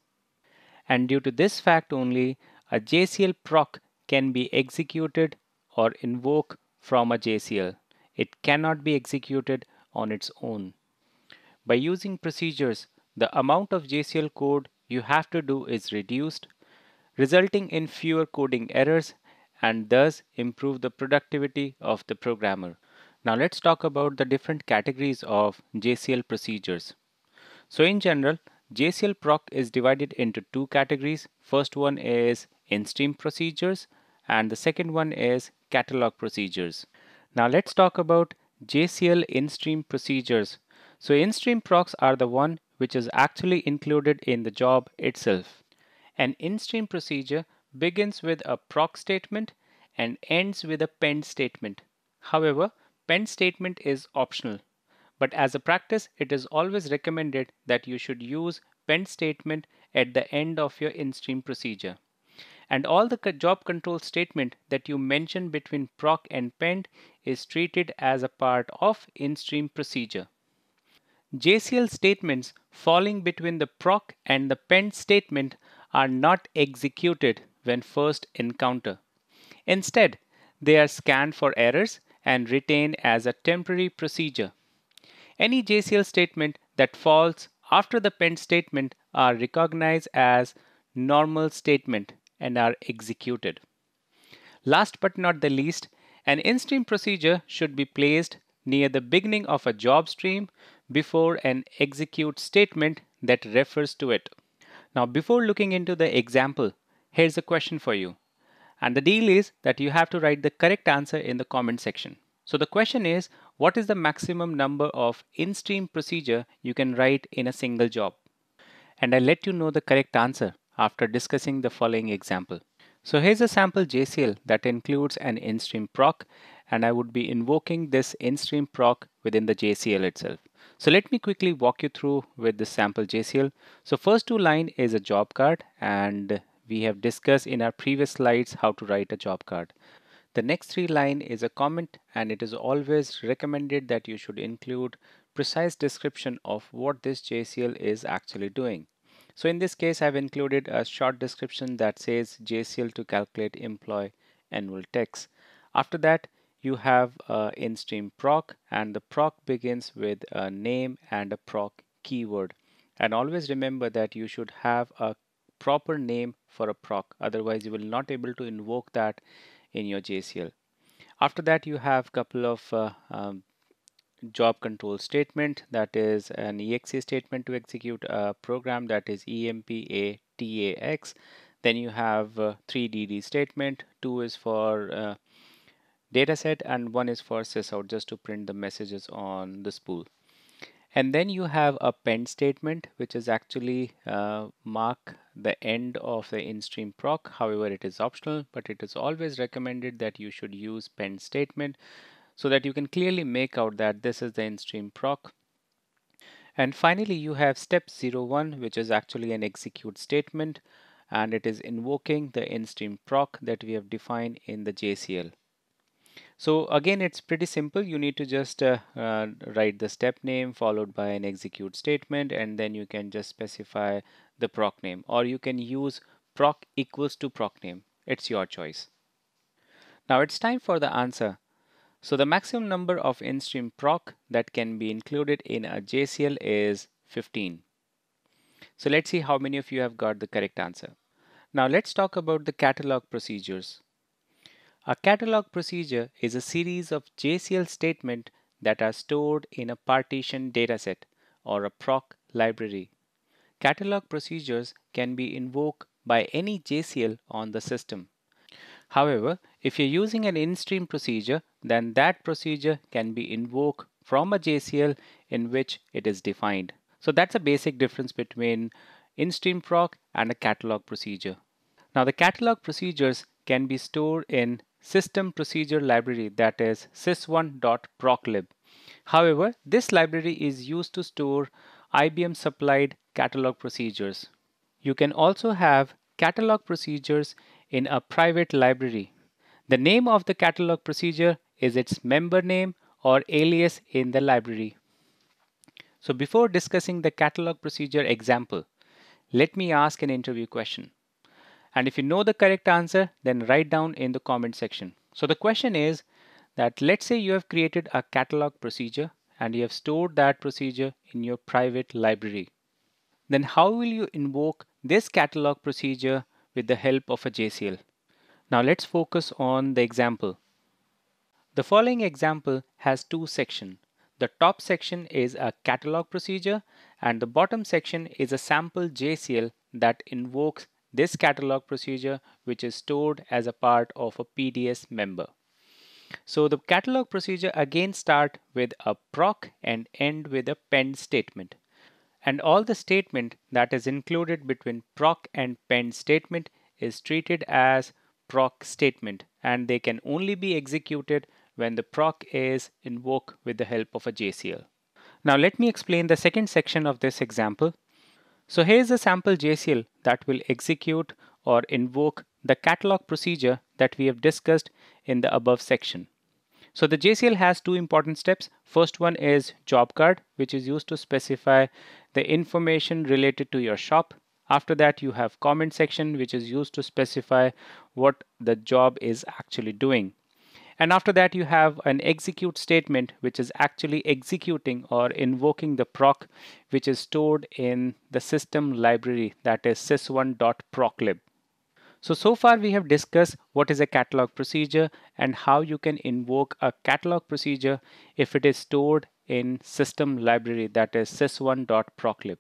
And due to this fact only, a JCL proc can be executed or invoke from a JCL. It cannot be executed on its own. By using procedures, the amount of JCL code you have to do is reduced, resulting in fewer coding errors and thus improve the productivity of the programmer. Now let's talk about the different categories of JCL procedures. So in general, JCL proc is divided into two categories. First one is in-stream procedures and the second one is catalog procedures. Now let's talk about JCL in-stream procedures so in-stream procs are the one which is actually included in the job itself. An in-stream procedure begins with a proc statement and ends with a pend statement. However, pend statement is optional, but as a practice, it is always recommended that you should use pend statement at the end of your in-stream procedure. And all the job control statement that you mention between proc and pend is treated as a part of in-stream procedure. JCL statements falling between the proc and the pend statement are not executed when first encounter. Instead, they are scanned for errors and retained as a temporary procedure. Any JCL statement that falls after the pend statement are recognized as normal statement and are executed. Last but not the least, an in-stream procedure should be placed near the beginning of a job stream before an execute statement that refers to it. Now before looking into the example, here's a question for you. And the deal is that you have to write the correct answer in the comment section. So the question is, what is the maximum number of in-stream procedure you can write in a single job? And I'll let you know the correct answer after discussing the following example. So here's a sample JCL that includes an in-stream proc and I would be invoking this in-stream proc within the JCL itself. So let me quickly walk you through with the sample JCL. So first two line is a job card and we have discussed in our previous slides how to write a job card. The next three line is a comment and it is always recommended that you should include precise description of what this JCL is actually doing. So in this case, I've included a short description that says JCL to calculate employee annual tax. After that, you have a in-stream proc and the proc begins with a name and a proc keyword. And always remember that you should have a proper name for a proc. Otherwise, you will not able to invoke that in your JCL. After that, you have a couple of uh, um, job control statement that is an exe statement to execute a program that is empatax then you have uh, 3dd statement. Two is for uh, dataset and one is for sysout just to print the messages on the spool. And then you have a pend statement which is actually uh, mark the end of the in-stream proc however it is optional but it is always recommended that you should use pend statement so that you can clearly make out that this is the in-stream proc. And finally, you have step 01, which is actually an execute statement, and it is invoking the in-stream proc that we have defined in the JCL. So again, it's pretty simple. You need to just uh, uh, write the step name followed by an execute statement, and then you can just specify the proc name, or you can use proc equals to proc name. It's your choice. Now it's time for the answer. So the maximum number of in-stream proc that can be included in a JCL is 15. So let's see how many of you have got the correct answer. Now let's talk about the catalog procedures. A catalog procedure is a series of JCL statements that are stored in a partition dataset or a proc library. Catalog procedures can be invoked by any JCL on the system. However, if you're using an in-stream procedure, then that procedure can be invoked from a JCL in which it is defined. So that's a basic difference between in-stream proc and a catalog procedure. Now the catalog procedures can be stored in system procedure library that is sys1.proclib. However, this library is used to store IBM supplied catalog procedures. You can also have catalog procedures in a private library. The name of the catalog procedure is its member name or alias in the library. So before discussing the catalog procedure example, let me ask an interview question. And if you know the correct answer, then write down in the comment section. So the question is that let's say you have created a catalog procedure and you have stored that procedure in your private library. Then how will you invoke this catalog procedure with the help of a JCL? Now let's focus on the example. The following example has two sections. The top section is a catalog procedure and the bottom section is a sample JCL that invokes this catalog procedure which is stored as a part of a PDS member. So the catalog procedure again start with a proc and end with a pend statement. And all the statement that is included between proc and pend statement is treated as proc statement and they can only be executed when the proc is invoked with the help of a JCL. Now let me explain the second section of this example. So here's a sample JCL that will execute or invoke the catalog procedure that we have discussed in the above section. So the JCL has two important steps. First one is job card, which is used to specify the information related to your shop. After that, you have comment section, which is used to specify what the job is actually doing. And after that, you have an execute statement, which is actually executing or invoking the proc, which is stored in the system library that is sys1.proclib. So, so far we have discussed what is a catalog procedure and how you can invoke a catalog procedure if it is stored in system library that is sys1.proclib.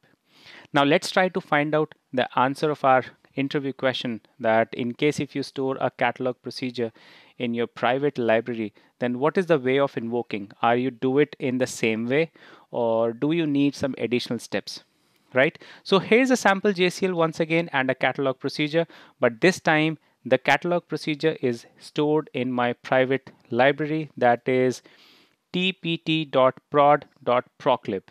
Now let's try to find out the answer of our interview question that in case if you store a catalog procedure in your private library, then what is the way of invoking? Are you do it in the same way or do you need some additional steps? right? So here's a sample JCL once again and a catalog procedure, but this time the catalog procedure is stored in my private library that is tpt.prod.proclib.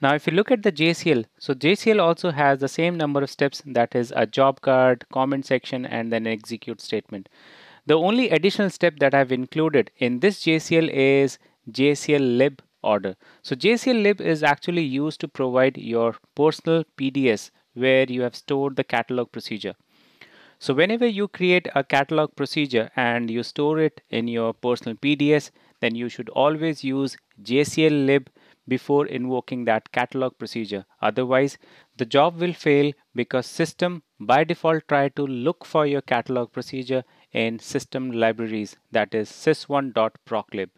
Now if you look at the JCL, so JCL also has the same number of steps that is a job card, comment section and then execute statement. The only additional step that I've included in this JCL is JCL lib order. So JCL lib is actually used to provide your personal PDS where you have stored the catalog procedure. So whenever you create a catalog procedure and you store it in your personal PDS, then you should always use JCL lib before invoking that catalog procedure. Otherwise, the job will fail because system by default try to look for your catalog procedure in system libraries that is sys1.proclib.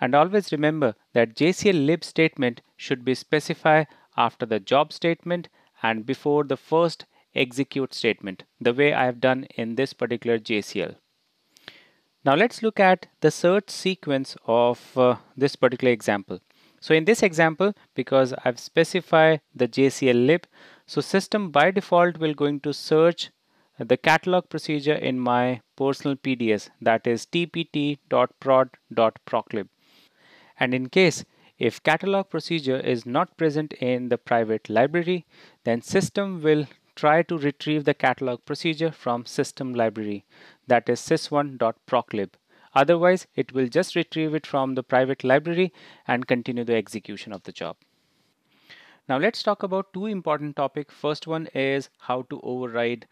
And always remember that JCL lib statement should be specified after the job statement and before the first execute statement, the way I have done in this particular JCL. Now let's look at the search sequence of uh, this particular example. So in this example, because I've specified the JCL lib, so system by default will going to search the catalog procedure in my personal PDS that is tpt.prod.proclib. And in case if catalog procedure is not present in the private library, then system will try to retrieve the catalog procedure from system library that is sys1.proclib. Otherwise, it will just retrieve it from the private library and continue the execution of the job. Now let's talk about two important topics. First one is how to override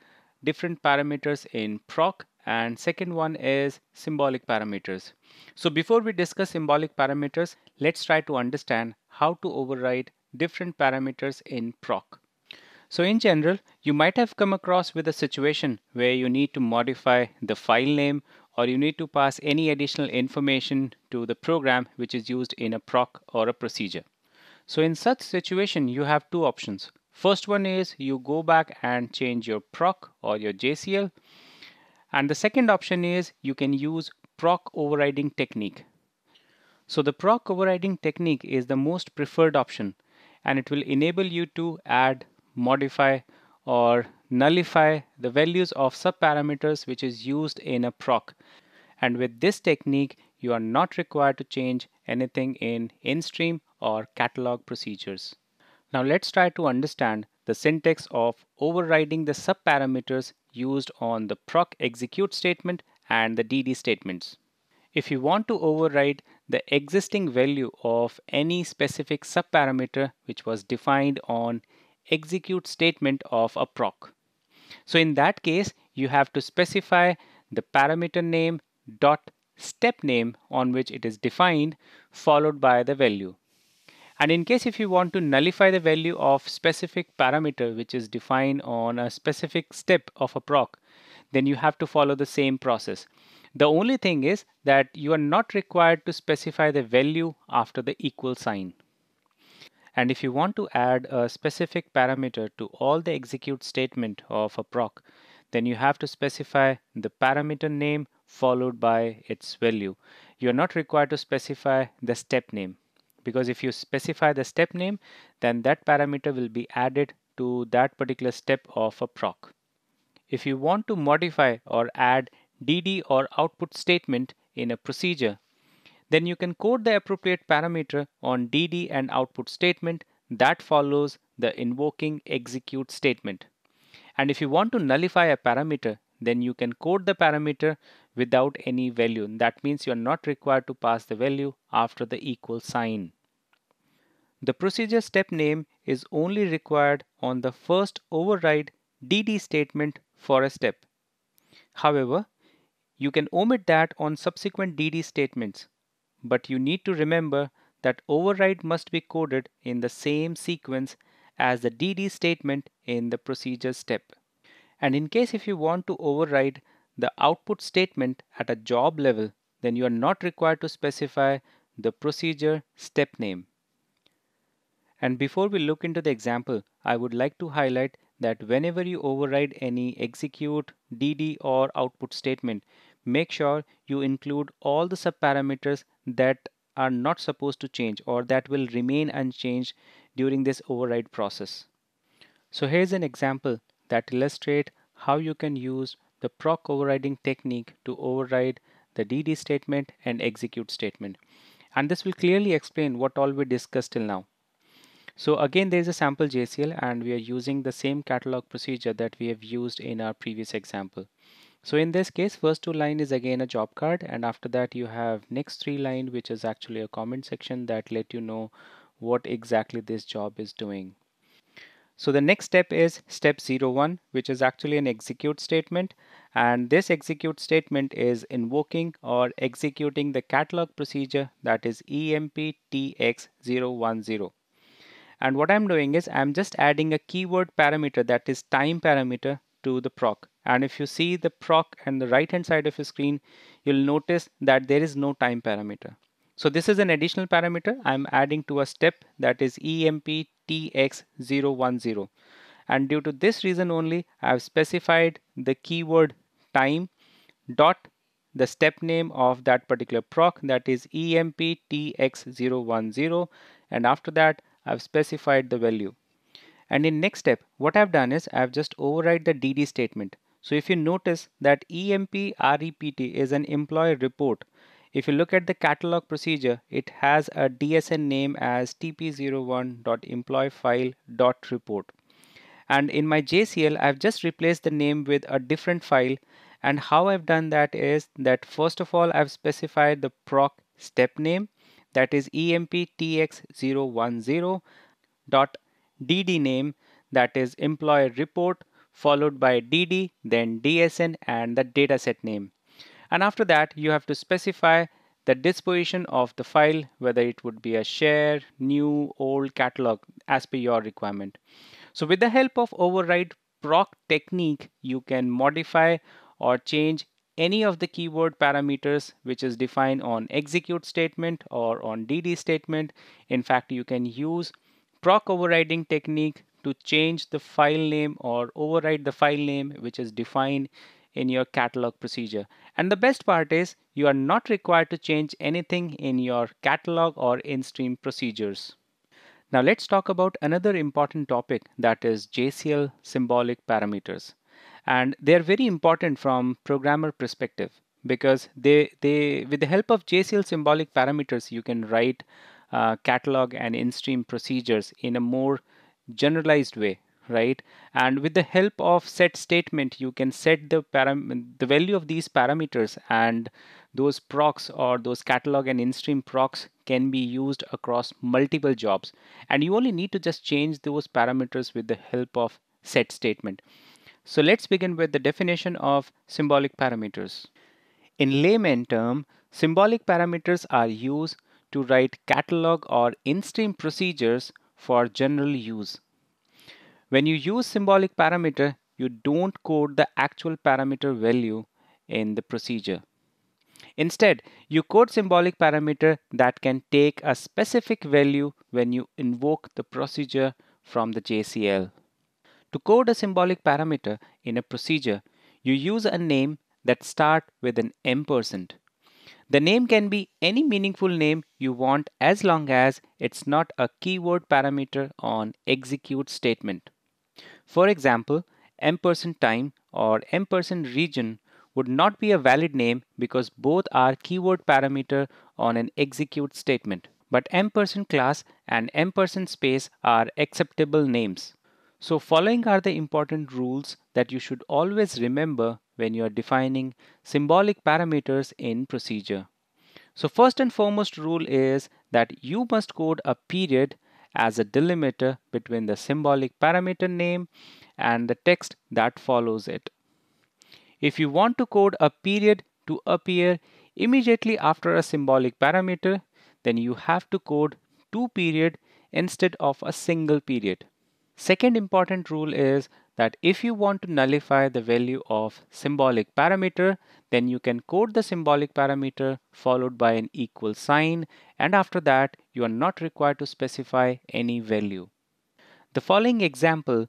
different parameters in proc and second one is symbolic parameters. So before we discuss symbolic parameters, let's try to understand how to override different parameters in proc. So in general, you might have come across with a situation where you need to modify the file name or you need to pass any additional information to the program which is used in a proc or a procedure. So in such situation, you have two options. First one is you go back and change your proc or your JCL and the second option is you can use proc overriding technique. So the proc overriding technique is the most preferred option and it will enable you to add, modify or nullify the values of subparameters which is used in a proc. And with this technique, you are not required to change anything in in-stream or catalog procedures. Now let's try to understand the syntax of overriding the subparameters used on the proc execute statement and the DD statements. If you want to override the existing value of any specific subparameter which was defined on execute statement of a proc. So in that case, you have to specify the parameter name dot step name on which it is defined followed by the value. And in case if you want to nullify the value of specific parameter which is defined on a specific step of a proc, then you have to follow the same process. The only thing is that you are not required to specify the value after the equal sign. And if you want to add a specific parameter to all the execute statement of a proc, then you have to specify the parameter name followed by its value. You are not required to specify the step name. because if you specify the step name then that parameter will be added to that particular step of a proc. If you want to modify or add DD or output statement in a procedure then you can code the appropriate parameter on DD and output statement that follows the invoking execute statement. And if you want to nullify a parameter, then you can code the parameter without any value. That means you're not required to pass the value after the equal sign. The procedure step name is only required on the first override DD statement for a step. However, you can omit that on subsequent DD statements, but you need to remember that override must be coded in the same sequence as the DD statement in the procedure step. And in case if you want to override the output statement at a job level, then you are not required to specify the procedure step name. And before we look into the example, I would like to highlight that whenever you override any execute, DD or output statement, make sure you include all the subparameters that are not supposed to change or that will remain unchanged during this override process. So here's an example that illustrate how you can use the proc overriding technique to override the DD statement and execute statement. And this will clearly explain what all we discussed till now. So again, there is a sample JCL and we are using the same catalog procedure that we have used in our previous example. So in this case, first two line is again a job card and after that you have next three line which is actually a comment section that let you know what exactly this job is doing. So the next step is step 01 which is actually an execute statement. And this execute statement is invoking or executing the catalog procedure that is emptx010 and what I'm doing is I'm just adding a keyword parameter that is time parameter to the proc and if you see the proc and the right hand side of your screen you'll notice that there is no time parameter. So this is an additional parameter I'm adding to a step that is emptx010 and due to this reason only I've specified the keyword time dot the step name of that particular proc that is emptx010 and after that I've specified the value. And in next step, what I've done is I've just override the DD statement. So if you notice that EMP REPT is an employee report, if you look at the catalog procedure, it has a DSN name as tp01.employeefile.report. And in my JCL, I've just replaced the name with a different file. And how I've done that is that first of all, I've specified the proc step name that is emptx010 dot DD name that is employer report followed by DD then DSN and the dataset name. And after that you have to specify the disposition of the file whether it would be a share, new, old catalog as per your requirement. So with the help of override proc technique you can modify or change any of the keyword parameters which is defined on execute statement or on DD statement. In fact, you can use proc overriding technique to change the file name or override the file name which is defined in your catalog procedure. And the best part is you are not required to change anything in your catalog or in-stream procedures. Now let's talk about another important topic that is JCL symbolic parameters. And they're very important from programmer perspective because they, they with the help of JCL symbolic parameters you can write uh, catalog and in-stream procedures in a more generalized way right? And with the help of set statement you can set the param the value of these parameters and those procs or those catalog and in-stream procs can be used across multiple jobs. And you only need to just change those parameters with the help of set statement. So let's begin with the definition of symbolic parameters. In layman term symbolic parameters are used to write catalog or in-stream procedures for general use. When you use symbolic parameter, you don't code the actual parameter value in the procedure. Instead, you code symbolic parameter that can take a specific value when you invoke the procedure from the JCL. To code a symbolic parameter in a procedure, you use a name that start with an ampersand. The name can be any meaningful name you want as long as it's not a keyword parameter on execute statement. For example, ampersand time or ampersand region would not be a valid name because both are keyword parameter on an execute statement. But ampersand class and ampersand space are acceptable names. So following are the important rules that you should always remember when you are defining symbolic parameters in procedure. So first and foremost rule is that you must code a period as a delimiter between the symbolic parameter name and the text that follows it. If you want to code a period to appear immediately after a symbolic parameter, then you have to code two period instead of a single period. Second important rule is that if you want to nullify the value of symbolic parameter, then you can code the symbolic parameter followed by an equal sign and after that you are not required to specify any value. The following example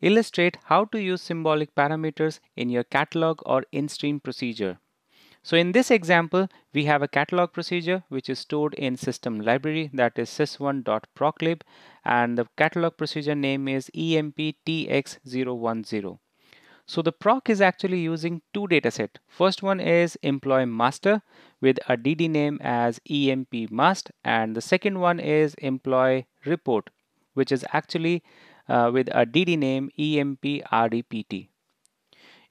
illustrate how to use symbolic parameters in your catalog or in-stream procedure. So in this example, we have a catalog procedure which is stored in system library that is sys1.proclib and the catalog procedure name is emptx010. So the proc is actually using two dataset. First one is employee master with a DD name as emp must and the second one is employee report which is actually uh, with a DD name EMP-REPT.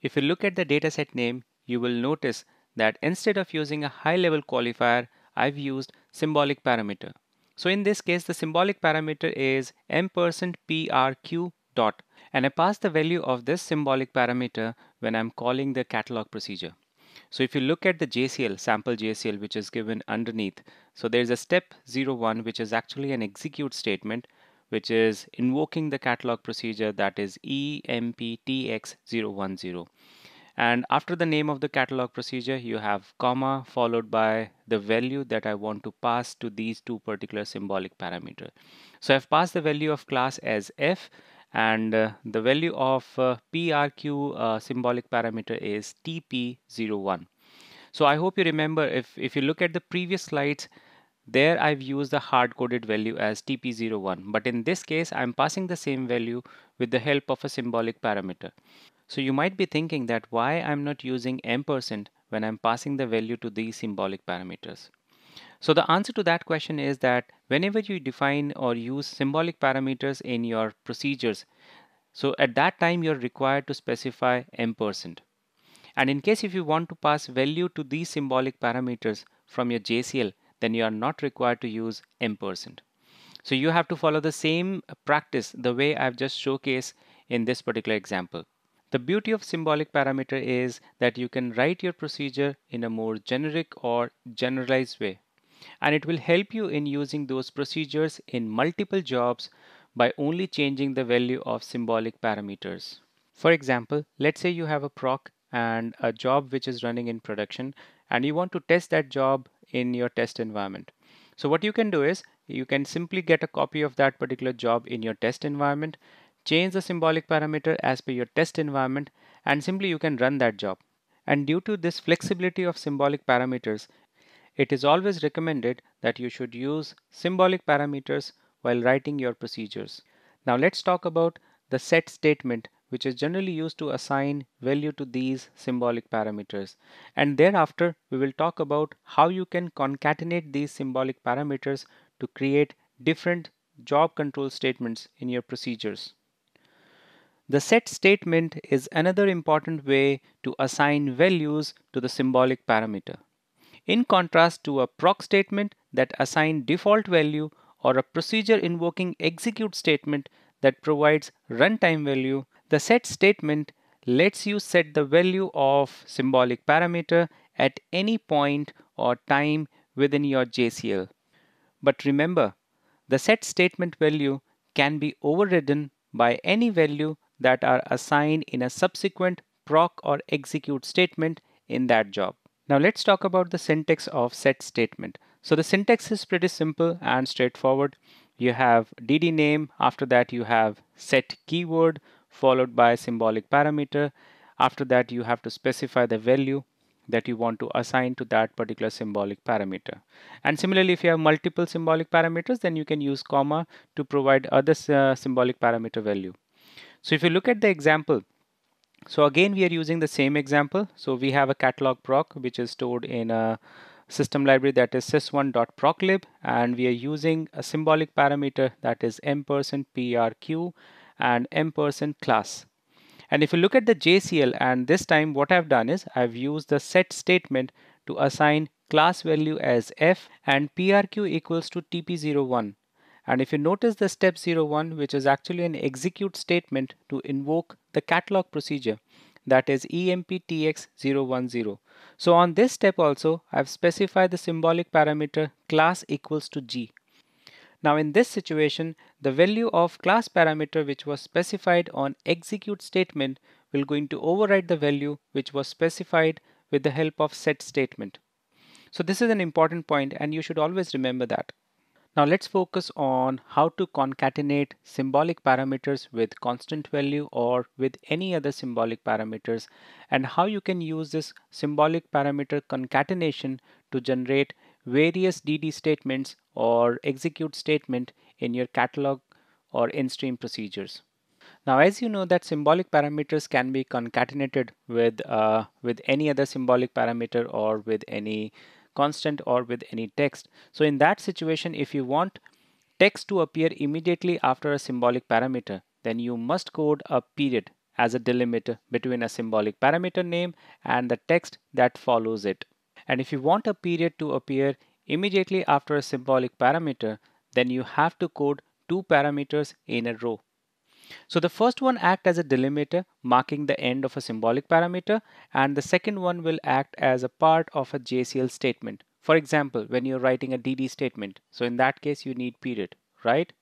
If you look at the dataset name, you will notice that instead of using a high level qualifier, I've used symbolic parameter. So in this case, the symbolic parameter is ampersand PRQ dot and I pass the value of this symbolic parameter when I'm calling the catalog procedure. So if you look at the JCL, sample JCL, which is given underneath, so there's a step 01, which is actually an execute statement which is invoking the catalog procedure that is EMPTX010. And after the name of the catalog procedure, you have comma followed by the value that I want to pass to these two particular symbolic parameter. So I've passed the value of class as F and uh, the value of uh, PRQ uh, symbolic parameter is TP01. So I hope you remember if, if you look at the previous slides, there I've used the hard-coded value as TP01, but in this case I'm passing the same value with the help of a symbolic parameter. So you might be thinking that why I'm not using ampersand when I'm passing the value to these symbolic parameters. So the answer to that question is that whenever you define or use symbolic parameters in your procedures, so at that time you're required to specify ampersand. And in case if you want to pass value to these symbolic parameters from your JCL, then you are not required to use ampersand. So you have to follow the same practice the way I've just showcased in this particular example. The beauty of symbolic parameter is that you can write your procedure in a more generic or generalized way. And it will help you in using those procedures in multiple jobs by only changing the value of symbolic parameters. For example, let's say you have a proc and a job which is running in production and you want to test that job in your test environment. So what you can do is you can simply get a copy of that particular job in your test environment, change the symbolic parameter as per your test environment, and simply you can run that job. And due to this flexibility of symbolic parameters, it is always recommended that you should use symbolic parameters while writing your procedures. Now let's talk about the set statement which is generally used to assign value to these symbolic parameters. And thereafter, we will talk about how you can concatenate these symbolic parameters to create different job control statements in your procedures. The set statement is another important way to assign values to the symbolic parameter. In contrast to a proc statement that assign default value or a procedure invoking execute statement that provides runtime value, the set statement lets you set the value of symbolic parameter at any point or time within your JCL. But remember, the set statement value can be overridden by any value that are assigned in a subsequent proc or execute statement in that job. Now let's talk about the syntax of set statement. So the syntax is pretty simple and straightforward. You have dd name, after that you have set keyword, followed by symbolic parameter. After that, you have to specify the value. that you want to assign to that particular symbolic parameter. And similarly, if you have multiple symbolic parameters, then you can use comma to provide other uh, symbolic parameter value. So if you look at the example, so again, we are using the same example. So we have a catalog proc, which is stored in a system library that is sys1.proclib, and we are using a symbolic parameter that is m% prq and m% class. And if you look at the JCL and this time what I've done is I've used the set statement to assign class value as f and prq equals to tp01. And if you notice the step 01 which is actually an execute statement to invoke the catalog procedure that is emptx010. So on this step also I've specified the symbolic parameter class equals to g now in this situation, the value of class parameter which was specified on execute statement will going to override the value which was specified with the help of set statement. So this is an important point and you should always remember that. Now let's focus on how to concatenate symbolic parameters with constant value or with any other symbolic parameters and how you can use this symbolic parameter concatenation to generate various DD statements or execute statement in your catalog or in-stream procedures. Now, as you know that symbolic parameters can be concatenated with, uh, with any other symbolic parameter or with any constant or with any text. So in that situation, if you want text to appear immediately after a symbolic parameter, then you must code a period as a delimiter between a symbolic parameter name and the text that follows it. And if you want a period to appear immediately after a symbolic parameter, then you have to code two parameters in a row. So the first one act as a delimiter marking the end of a symbolic parameter and the second one will act as a part of a JCL statement. For example, when you're writing a DD statement. So in that case you need period, right?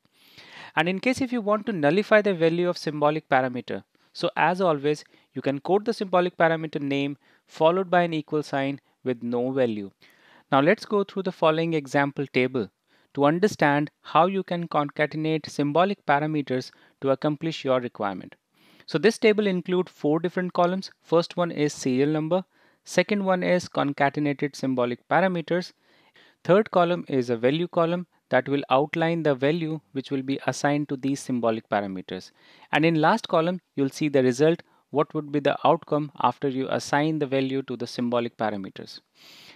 And in case if you want to nullify the value of symbolic parameter, so as always, you can code the symbolic parameter name followed by an equal sign with no value. Now let's go through the following example table to understand how you can concatenate symbolic parameters to accomplish your requirement. So this table includes four different columns. First one is serial number. Second one is concatenated symbolic parameters. Third column is a value column that will outline the value which will be assigned to these symbolic parameters. And in last column, you'll see the result what would be the outcome after you assign the value to the symbolic parameters.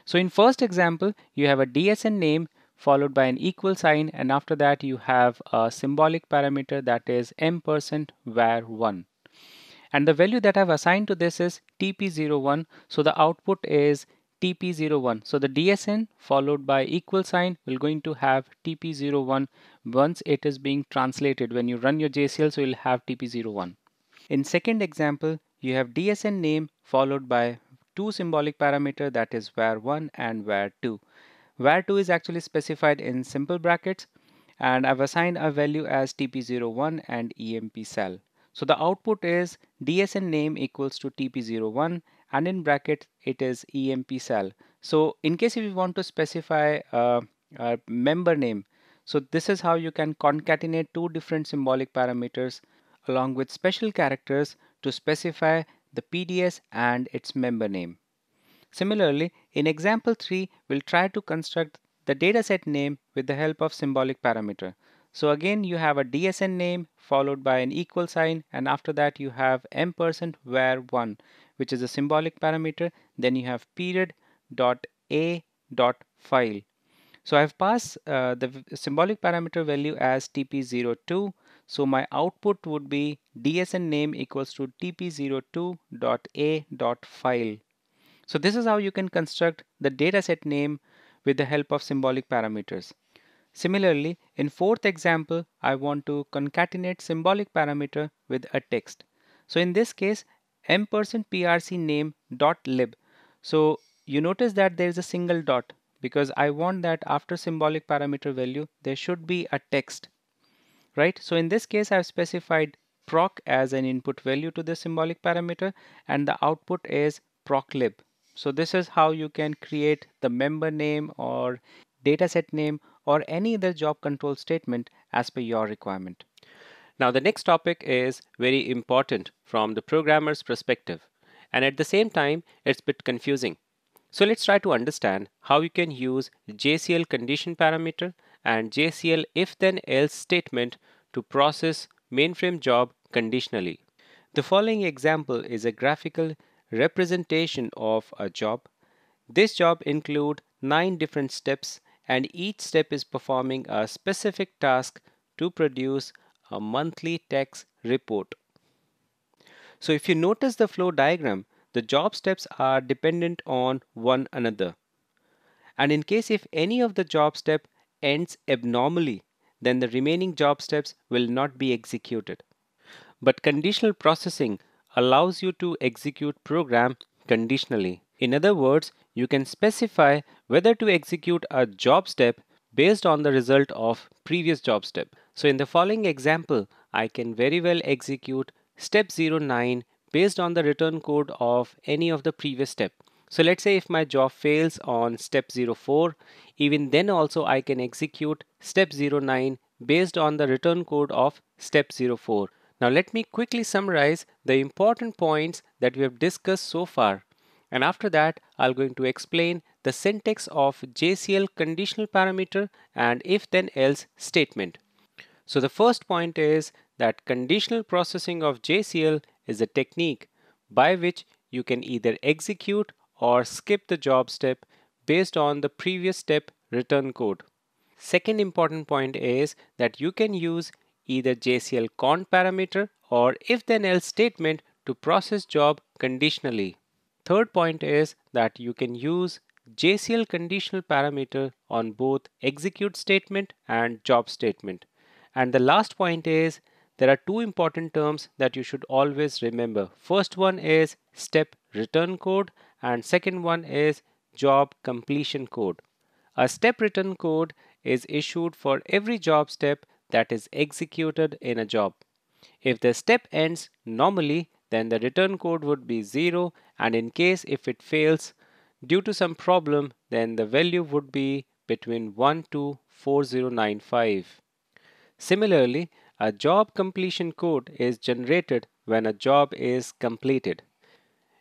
So in first example, you have a DSN name followed by an equal sign and after that you have a symbolic parameter that is m percent var1 and the value that I've assigned to this is tp01 so the output is tp01 so the DSN followed by equal sign will going to have tp01 once it is being translated. When you run your JCL so you'll have tp01 in second example, you have DSN name followed by two symbolic parameter that is var1 and var2. Var2 is actually specified in simple brackets and I've assigned a value as tp01 and emp sal. So the output is DSN name equals to tp01 and in bracket it is emp sal. So in case if you want to specify a, a member name, so this is how you can concatenate two different symbolic parameters along with special characters to specify the PDS and its member name. Similarly, in example 3, we'll try to construct the dataset name with the help of symbolic parameter. So again, you have a DSN name followed by an equal sign and after that you have m percent var1 which is a symbolic parameter. Then you have period dot a dot file. So I've passed uh, the symbolic parameter value as tp02 so my output would be dsn name equals to tp02.a.file. So this is how you can construct the dataset name with the help of symbolic parameters. Similarly, in fourth example, I want to concatenate symbolic parameter with a text. So in this case, m%prc name dot lib. So you notice that there is a single dot because I want that after symbolic parameter value, there should be a text right? So in this case, I've specified proc as an input value to the symbolic parameter and the output is proclib. So this is how you can create the member name or dataset name or any other job control statement as per your requirement. Now the next topic is very important from the programmer's perspective and at the same time it's a bit confusing. So let's try to understand how you can use JCL condition parameter and JCL if then else statement to process mainframe job conditionally. The following example is a graphical representation of a job. This job include nine different steps and each step is performing a specific task to produce a monthly tax report. So if you notice the flow diagram, the job steps are dependent on one another. And in case if any of the job step ends abnormally, then the remaining job steps will not be executed. But conditional processing allows you to execute program conditionally. In other words, you can specify whether to execute a job step based on the result of previous job step. So in the following example, I can very well execute step 09 based on the return code of any of the previous step. So let's say if my job fails on step 04, even then also I can execute step 09 based on the return code of step 04. Now let me quickly summarize the important points that we have discussed so far. And after that, I'm going to explain the syntax of JCL conditional parameter and if then else statement. So the first point is that conditional processing of JCL is a technique by which you can either execute or skip the job step based on the previous step return code. Second important point is that you can use either JCL cond parameter or if then else statement to process job conditionally. Third point is that you can use JCL conditional parameter on both execute statement and job statement. And the last point is there are two important terms that you should always remember. First one is step return code and second one is job completion code. A step return code is issued for every job step that is executed in a job. If the step ends normally, then the return code would be 0 and in case if it fails due to some problem, then the value would be between 1 to 4095. Similarly, a job completion code is generated when a job is completed.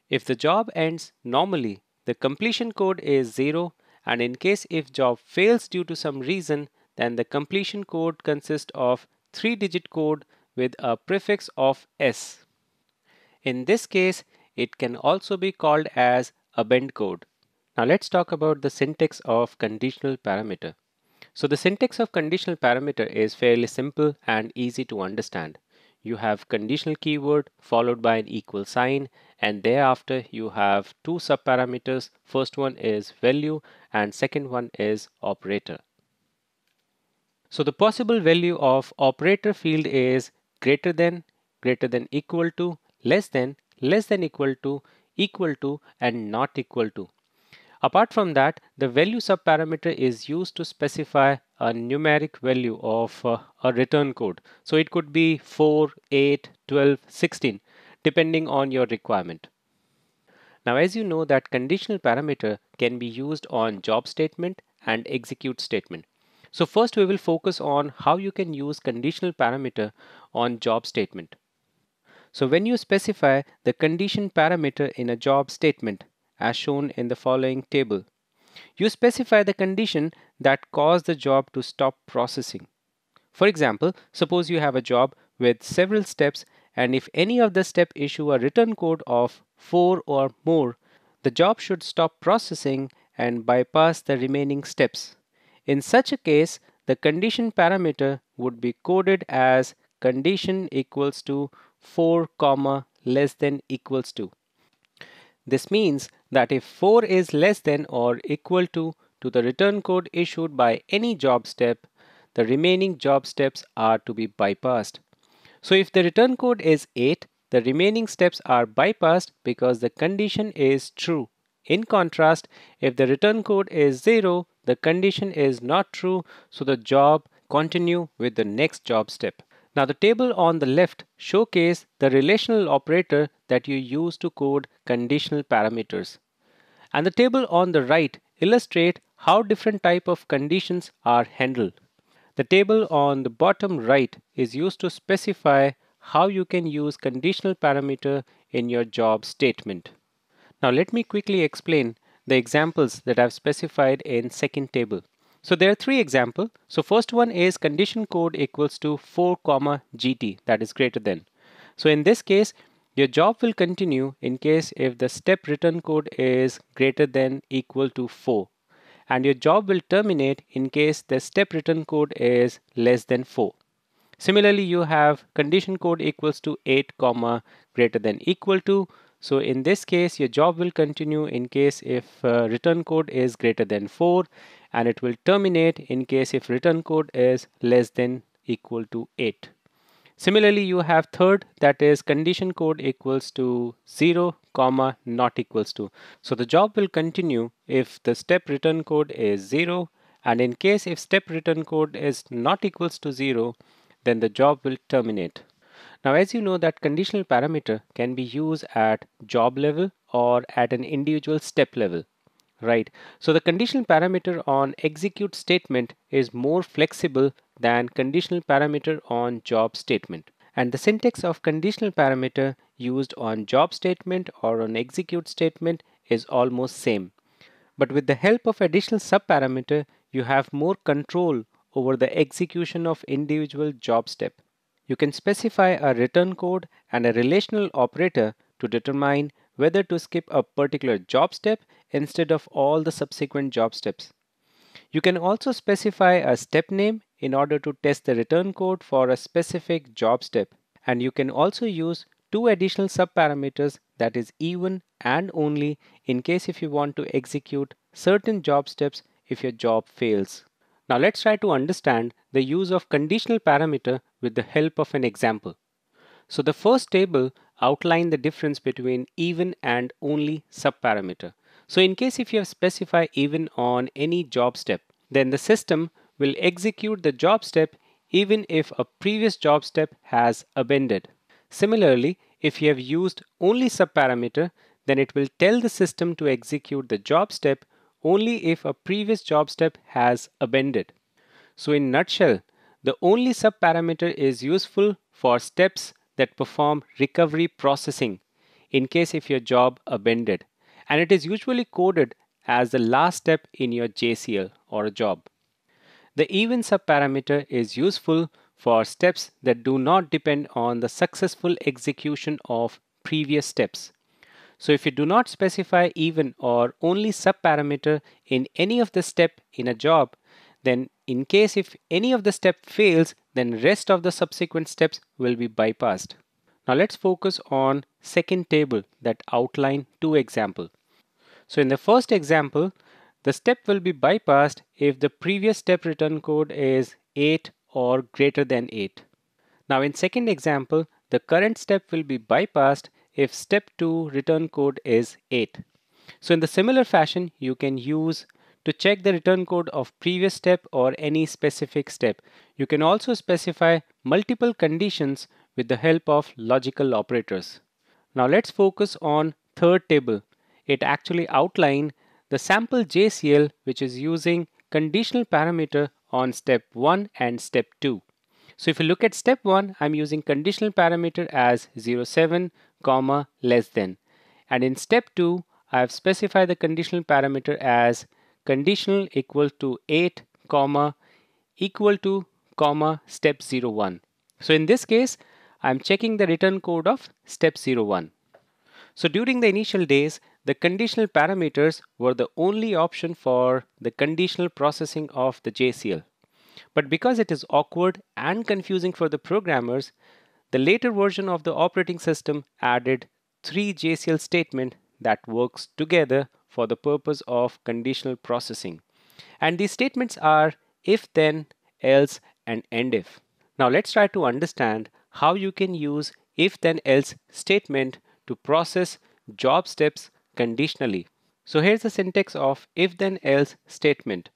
If the job ends normally, the completion code is 0 and in case if job fails due to some reason, then the completion code consists of 3-digit code with a prefix of S. In this case, it can also be called as abend code. Now let's talk about the syntax of conditional parameter. So the syntax of conditional parameter is fairly simple and easy to understand. You have conditional keyword followed by an equal sign and thereafter you have two subparameters. First one is value and second one is operator. So the possible value of operator field is greater than, greater than equal to, less than, less than equal to, equal to and not equal to. Apart from that, the value subparameter is used to specify a numeric value of uh, a return code. So it could be 4, 8, 12, 16, depending on your requirement. Now, as you know that conditional parameter can be used on job statement and execute statement. So first we will focus on how you can use conditional parameter on job statement. So when you specify the condition parameter in a job statement, as shown in the following table. You specify the condition that caused the job to stop processing. For example, suppose you have a job with several steps and if any of the step issue a return code of 4 or more, the job should stop processing and bypass the remaining steps. In such a case, the condition parameter would be coded as condition equals to 4 comma less than equals to. This means that if 4 is less than or equal to to the return code issued by any job step, the remaining job steps are to be bypassed. So if the return code is 8, the remaining steps are bypassed because the condition is true. In contrast, if the return code is 0, the condition is not true, so the job continue with the next job step. Now the table on the left showcase the relational operator that you use to code conditional parameters. And the table on the right illustrate how different type of conditions are handled. The table on the bottom right is used to specify how you can use conditional parameter in your job statement. Now let me quickly explain the examples that I've specified in second table. So there are three examples. So first one is condition code equals to 4 comma gt that is greater than. So in this case your job will continue in case if the step return code is greater than equal to 4 and your job will terminate in case the step return code is less than 4. Similarly, you have condition code equals to 8 comma greater than equal to. So in this case, your job will continue in case if uh, return code is greater than 4 and it will terminate in case if return code is less than equal to 8. Similarly, you have third that is condition code equals to 0 comma not equals to. So the job will continue if the step return code is 0 and in case if step return code is not equals to 0 then the job will terminate. Now as you know that conditional parameter can be used at job level or at an individual step level right? So the conditional parameter on execute statement is more flexible than conditional parameter on job statement. And the syntax of conditional parameter used on job statement or on execute statement is almost same. But with the help of additional subparameter you have more control over the execution of individual job step. You can specify a return code and a relational operator to determine whether to skip a particular job step instead of all the subsequent job steps. You can also specify a step name in order to test the return code for a specific job step. And you can also use two additional subparameters that is even and only in case if you want to execute certain job steps if your job fails. Now let's try to understand the use of conditional parameter with the help of an example. So the first table outline the difference between even and only subparameter. So in case if you have specified even on any job step, then the system will execute the job step even if a previous job step has abandoned. Similarly, if you have used only subparameter, then it will tell the system to execute the job step only if a previous job step has abandoned. So in nutshell, the only subparameter is useful for steps that perform recovery processing in case if your job abandoned and it is usually coded as the last step in your JCL or a job. The even subparameter is useful for steps that do not depend on the successful execution of previous steps. So if you do not specify even or only subparameter in any of the step in a job, then in case if any of the step fails, then rest of the subsequent steps will be bypassed. Now let's focus on second table that outline two example. So in the first example, the step will be bypassed if the previous step return code is 8 or greater than 8. Now in second example, the current step will be bypassed if step 2 return code is 8. So in the similar fashion, you can use to check the return code of previous step or any specific step. You can also specify multiple conditions with the help of logical operators. Now let's focus on third table. It actually outline the sample JCL which is using conditional parameter on step 1 and step 2. So if you look at step 1, I'm using conditional parameter as 07, comma, less than. And in step 2, I have specified the conditional parameter as conditional equal to 8, comma, equal to, comma, step 01. So in this case, I'm checking the return code of step 01. So during the initial days, the conditional parameters were the only option for the conditional processing of the JCL. But because it is awkward and confusing for the programmers, the later version of the operating system added three JCL statement that works together for the purpose of conditional processing. And these statements are if then, else, and end if. Now let's try to understand how you can use if then else statement to process job steps conditionally. So here's the syntax of if then else statement.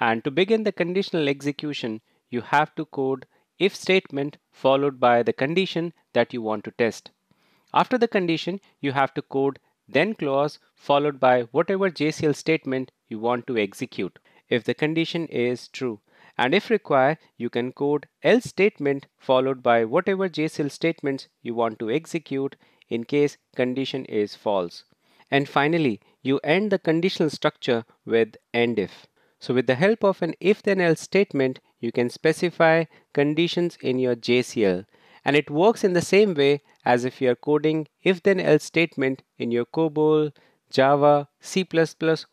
And to begin the conditional execution, you have to code if statement followed by the condition that you want to test. After the condition, you have to code then clause followed by whatever JCL statement you want to execute if the condition is true. And if required, you can code else statement followed by whatever JCL statements you want to execute in case condition is false. And finally, you end the conditional structure with end if. So with the help of an if then else statement, you can specify conditions in your JCL and it works in the same way as if you're coding if then else statement in your COBOL, Java, C++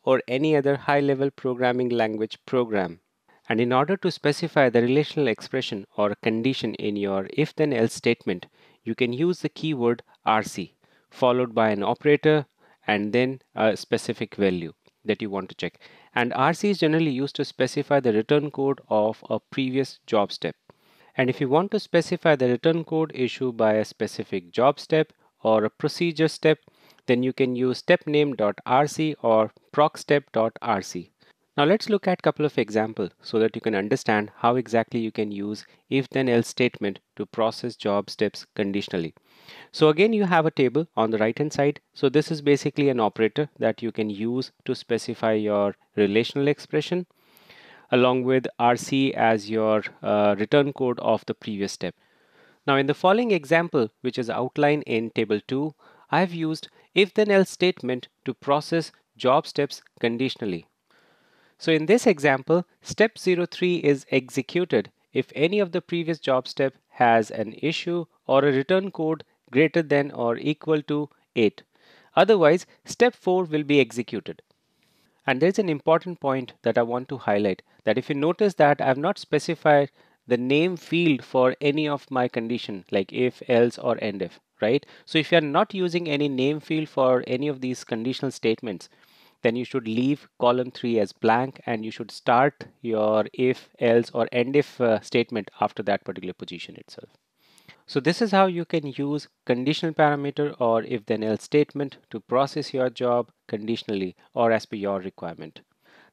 or any other high level programming language program. And in order to specify the relational expression or condition in your if then else statement, you can use the keyword RC followed by an operator and then a specific value that you want to check. And RC is generally used to specify the return code of a previous job step. And if you want to specify the return code issued by a specific job step or a procedure step, then you can use stepname.rc or procstep.rc. Now let's look at a couple of examples so that you can understand how exactly you can use if then else statement to process job steps conditionally. So again you have a table on the right hand side. So this is basically an operator that you can use to specify your relational expression along with RC as your uh, return code of the previous step. Now in the following example, which is outlined in table 2, I have used if then else statement to process job steps conditionally. So in this example, step 03 is executed if any of the previous job step has an issue or a return code greater than or equal to 8. Otherwise, step 4 will be executed. And there's an important point that I want to highlight that if you notice that I've not specified the name field for any of my condition like if, else or end if, right? So if you're not using any name field for any of these conditional statements, then you should leave column 3 as blank and you should start your if, else or end if uh, statement after that particular position itself. So this is how you can use conditional parameter or if then else statement to process your job conditionally or as per your requirement.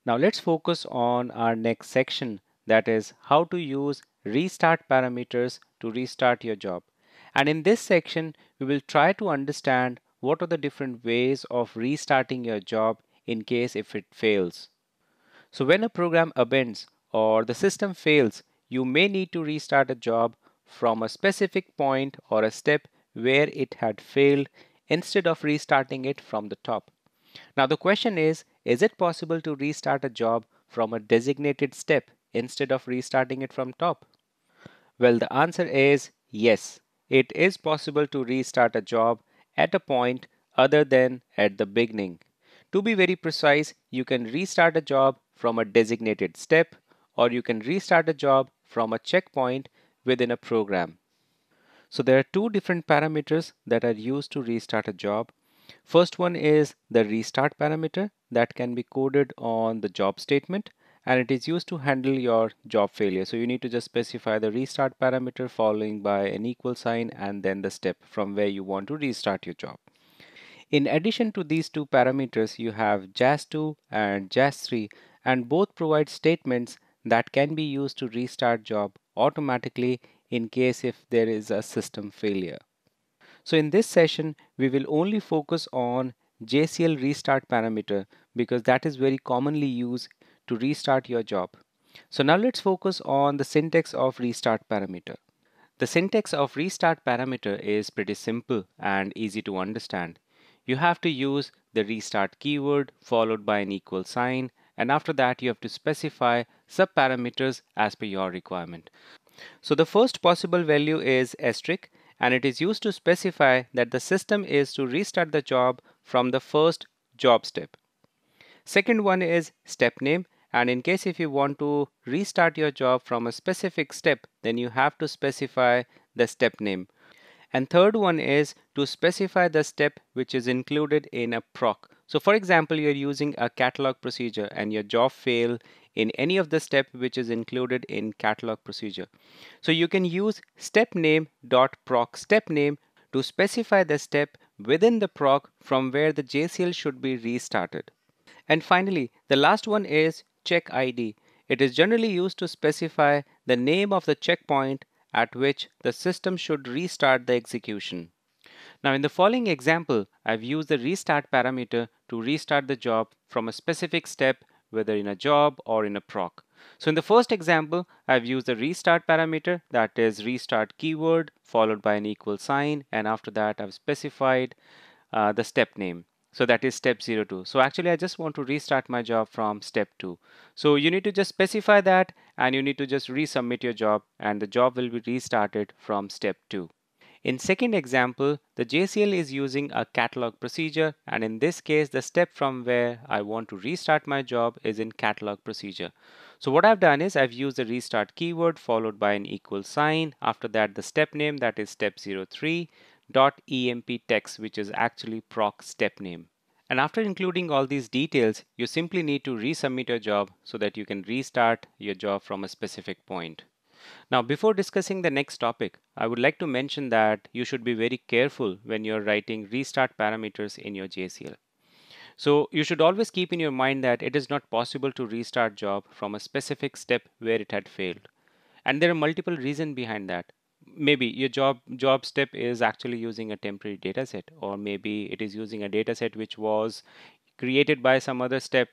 Now let's focus on our next section that is how to use restart parameters to restart your job. And in this section, we will try to understand what are the different ways of restarting your job in case if it fails. So when a program abandons or the system fails, you may need to restart a job from a specific point or a step where it had failed instead of restarting it from the top. Now the question is, is it possible to restart a job from a designated step instead of restarting it from top? Well, the answer is yes. It is possible to restart a job at a point other than at the beginning. To be very precise, you can restart a job from a designated step or you can restart a job from a checkpoint within a program. So there are two different parameters that are used to restart a job. First one is the restart parameter that can be coded on the job statement and it is used to handle your job failure. So you need to just specify the restart parameter following by an equal sign and then the step from where you want to restart your job. In addition to these two parameters, you have JES2 and JES3 and both provide statements that can be used to restart job automatically in case if there is a system failure. So in this session, we will only focus on JCL restart parameter because that is very commonly used to restart your job. So now let's focus on the syntax of restart parameter. The syntax of restart parameter is pretty simple and easy to understand. You have to use the restart keyword followed by an equal sign and after that you have to specify subparameters as per your requirement. So the first possible value is asterisk and it is used to specify that the system is to restart the job from the first job step. Second one is step name and in case if you want to restart your job from a specific step then you have to specify the step name. And third one is to specify the step which is included in a proc. So for example, you're using a catalog procedure and your job fail in any of the step which is included in catalog procedure. So you can use step name dot proc step name to specify the step within the proc from where the JCL should be restarted. And finally, the last one is check ID. It is generally used to specify the name of the checkpoint at which the system should restart the execution. Now in the following example, I've used the restart parameter to restart the job from a specific step whether in a job or in a proc. So in the first example, I've used the restart parameter that is restart keyword followed by an equal sign and after that I've specified uh, the step name. So that is step 02. So actually I just want to restart my job from step 2. So you need to just specify that and you need to just resubmit your job and the job will be restarted from step 2. In second example, the JCL is using a catalog procedure and in this case the step from where I want to restart my job is in catalog procedure. So what I've done is I've used the restart keyword followed by an equal sign. After that the step name that is step 03 dot emp text which is actually proc step name. And after including all these details, you simply need to resubmit your job so that you can restart your job from a specific point. Now, before discussing the next topic, I would like to mention that you should be very careful when you're writing restart parameters in your JCL. So you should always keep in your mind that it is not possible to restart job from a specific step where it had failed. And there are multiple reasons behind that maybe your job job step is actually using a temporary data set or maybe it is using a data set which was created by some other step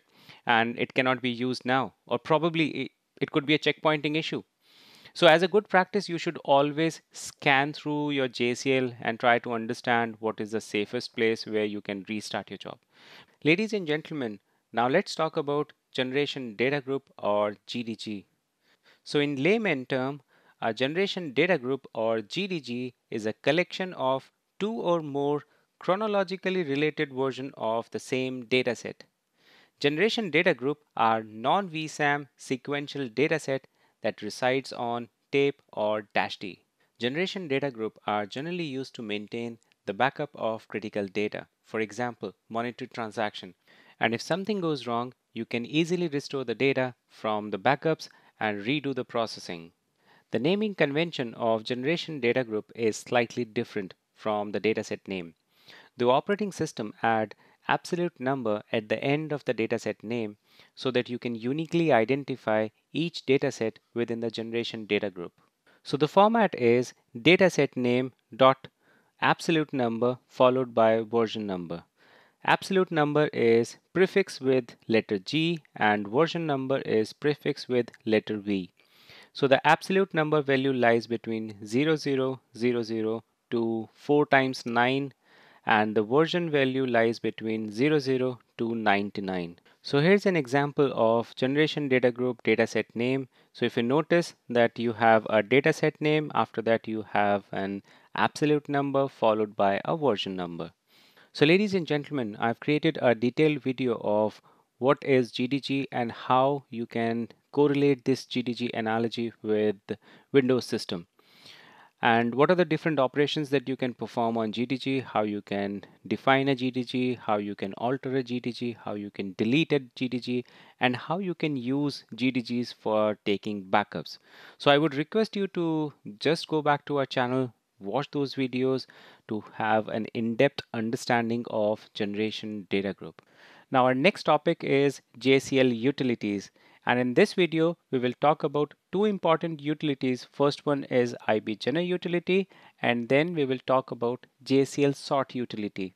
and it cannot be used now or probably it, it could be a checkpointing issue so as a good practice you should always scan through your JCL and try to understand what is the safest place where you can restart your job ladies and gentlemen now let's talk about generation data group or GDG so in layman term a generation data group or GDG is a collection of two or more chronologically related version of the same dataset. Generation data group are non-VSAM sequential dataset that resides on tape or DASD. Generation data group are generally used to maintain the backup of critical data. For example, monitor transaction. And if something goes wrong, you can easily restore the data from the backups and redo the processing. The naming convention of generation data group is slightly different from the dataset name. The operating system add absolute number at the end of the dataset name so that you can uniquely identify each dataset within the generation data group. So the format is dataset name dot absolute number followed by version number. Absolute number is prefix with letter G and version number is prefix with letter V. So the absolute number value lies between 0000 to 4 times 9 and the version value lies between 00 to 99. So here's an example of generation data group dataset name. So if you notice that you have a dataset name, after that you have an absolute number followed by a version number. So ladies and gentlemen, I've created a detailed video of what is GDG and how you can correlate this GDG analogy with Windows system and what are the different operations that you can perform on GDG, how you can define a GDG, how you can alter a GDG, how you can delete a GDG, and how you can use GDGs for taking backups. So I would request you to just go back to our channel, watch those videos to have an in-depth understanding of generation data group. Now our next topic is JCL utilities. And in this video, we will talk about two important utilities. First one is IEBGENER utility and then we will talk about JCL sort utility.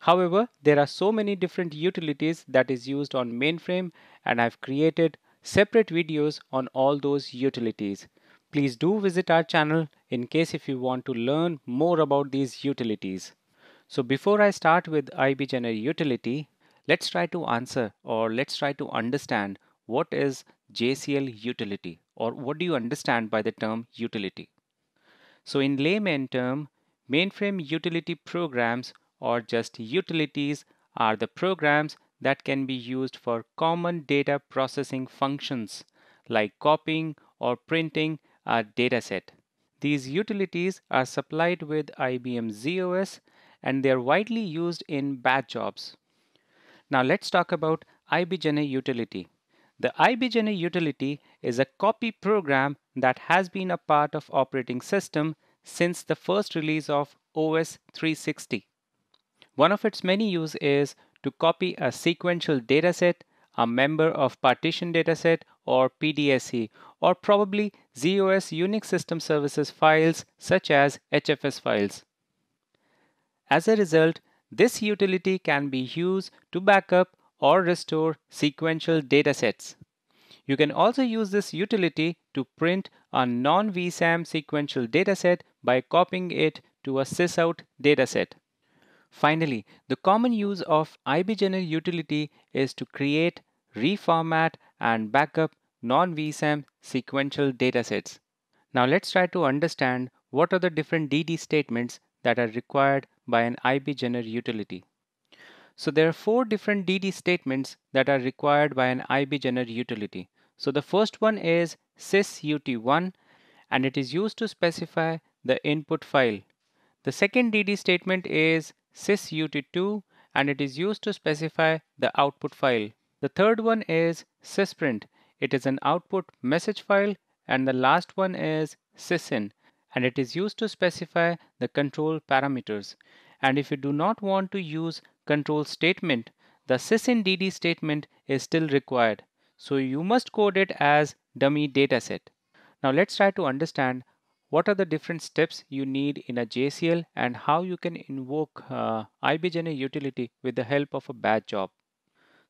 However, there are so many different utilities that is used on mainframe and I've created separate videos on all those utilities. Please do visit our channel in case if you want to learn more about these utilities. So before I start with IEBGENER utility, let's try to answer or let's try to understand what is JCL utility or what do you understand by the term utility? So in layman term, mainframe utility programs or just utilities are the programs that can be used for common data processing functions like copying or printing a dataset. These utilities are supplied with IBM z/OS and they are widely used in batch jobs. Now let's talk about IEBGENER utility. The IEBGENER utility is a copy program that has been a part of operating system since the first release of OS 360. One of its many use is to copy a sequential dataset, a member of partition dataset or PDSE, or probably z/OS Unix System Services files such as HFS files. As a result, this utility can be used to backup or restore sequential datasets. You can also use this utility to print a non-VSAM sequential dataset by copying it to a sysout dataset. Finally, the common use of IEBGENER utility is to create, reformat, and backup non-VSAM sequential datasets. Now let's try to understand what are the different DD statements that are required by an IEBGENER utility. So there are four different DD statements that are required by an IEBGENER utility. So the first one is sysut1 and it is used to specify the input file. The second DD statement is sysut2 and it is used to specify the output file. The third one is sysprint. It is an output message file and the last one is sysin and it is used to specify the control parameters. And if you do not want to use control statement, the sysinddd statement is still required. So you must code it as dummy dataset. Now let's try to understand what are the different steps you need in a JCL and how you can invoke uh, IEBGENER utility with the help of a batch job.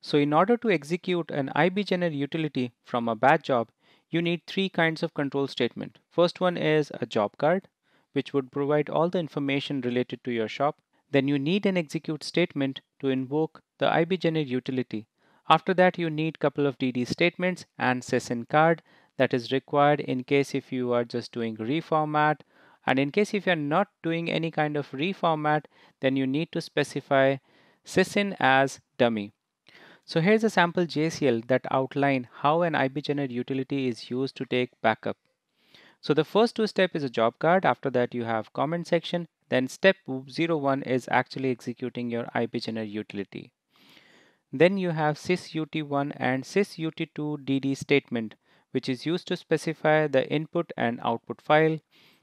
So in order to execute an IEBGENER utility from a batch job, you need three kinds of control statement. First one is a job card, which would provide all the information related to your shop. Then you need an execute statement to invoke the IEBGENER utility. After that, you need couple of DD statements and sysin card that is required in case if you are just doing reformat. And in case if you're not doing any kind of reformat, then you need to specify sysin as dummy. So here's a sample JCL that outline how an IEBGENER utility is used to take backup. So the first two step is a job card. After that you have comment section. Then step 01 is actually executing your IEBGENER utility. Then you have sysut1 and sysut2 DD statement which is used to specify the input and output file.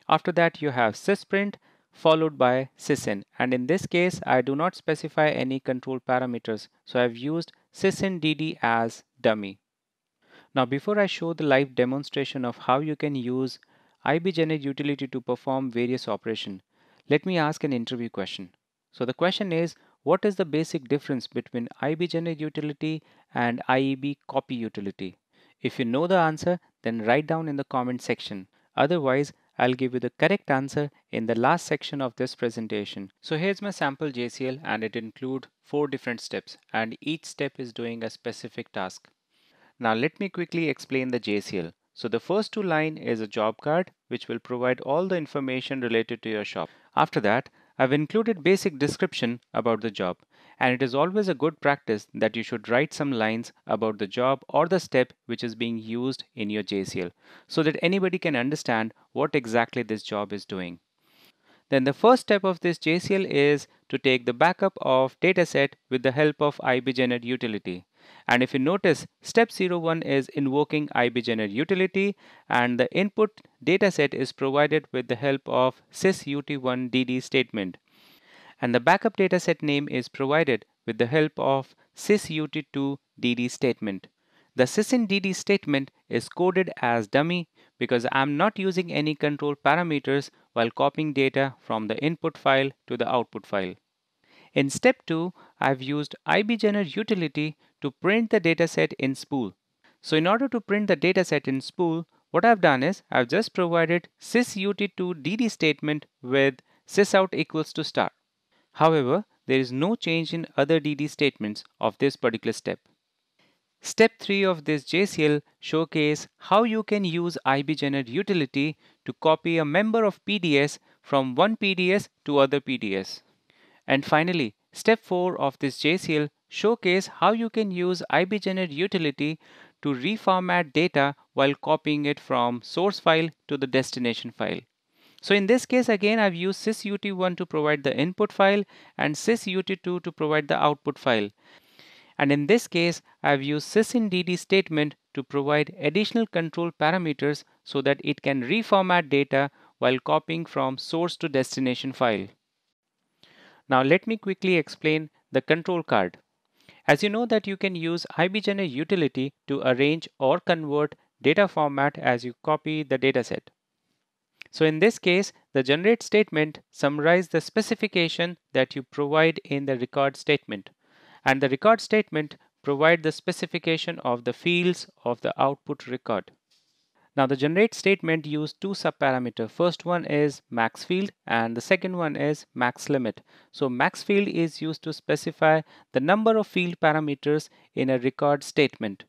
After that you have sysprint followed by sysin and in this case I do not specify any control parameters so I've used sysinddd as dummy. Now before I show the live demonstration of how you can use IEBGENER utility to perform various operations, let me ask an interview question. So the question is what is the basic difference between IEBGENER utility and IEB copy utility? If you know the answer then write down in the comment section. Otherwise I'll give you the correct answer in the last section of this presentation. So here's my sample JCL and it includes four different steps and each step is doing a specific task. Now let me quickly explain the JCL. So the first two line is a job card which will provide all the information related to your shop. After that, I've included basic description about the job and it is always a good practice that you should write some lines about the job or the step which is being used in your JCL so that anybody can understand what exactly this job is doing. Then the first step of this JCL is to take the backup of dataset with the help of IEBGENER utility. And if you notice, step 01 is invoking IEBGENER utility and the input dataset is provided with the help of sysut1dd statement and the backup dataset name is provided with the help of sysut2dd statement. The sysinddd statement is coded as dummy because I'm not using any control parameters while copying data from the input file to the output file. In step 2, I've used IEBGENER utility to print the dataset in spool. So in order to print the dataset in spool, what I've done is I've just provided sysut2dd statement with sysout equals to star. However, there is no change in other DD statements of this particular step. Step 3 of this JCL showcase how you can use IEBGENER utility to copy a member of PDS from one PDS to other PDS. And finally, step 4 of this JCL showcase how you can use IEBGENER utility to reformat data while copying it from source file to the destination file. So in this case again I've used sysut1 to provide the input file and sysut2 to provide the output file. And in this case I've used sysinddd statement to provide additional control parameters so that it can reformat data while copying from source to destination file. Now let me quickly explain the control card. As you know that you can use IEBGENER utility to arrange or convert data format as you copy the dataset. So in this case, the generate statement summarizes the specification that you provide in the record statement. And the record statement provide the specification of the fields of the output record. Now the generate statement use two subparameter. First one is max field and the second one is max limit. So max field is used to specify the number of field parameters in a record statement.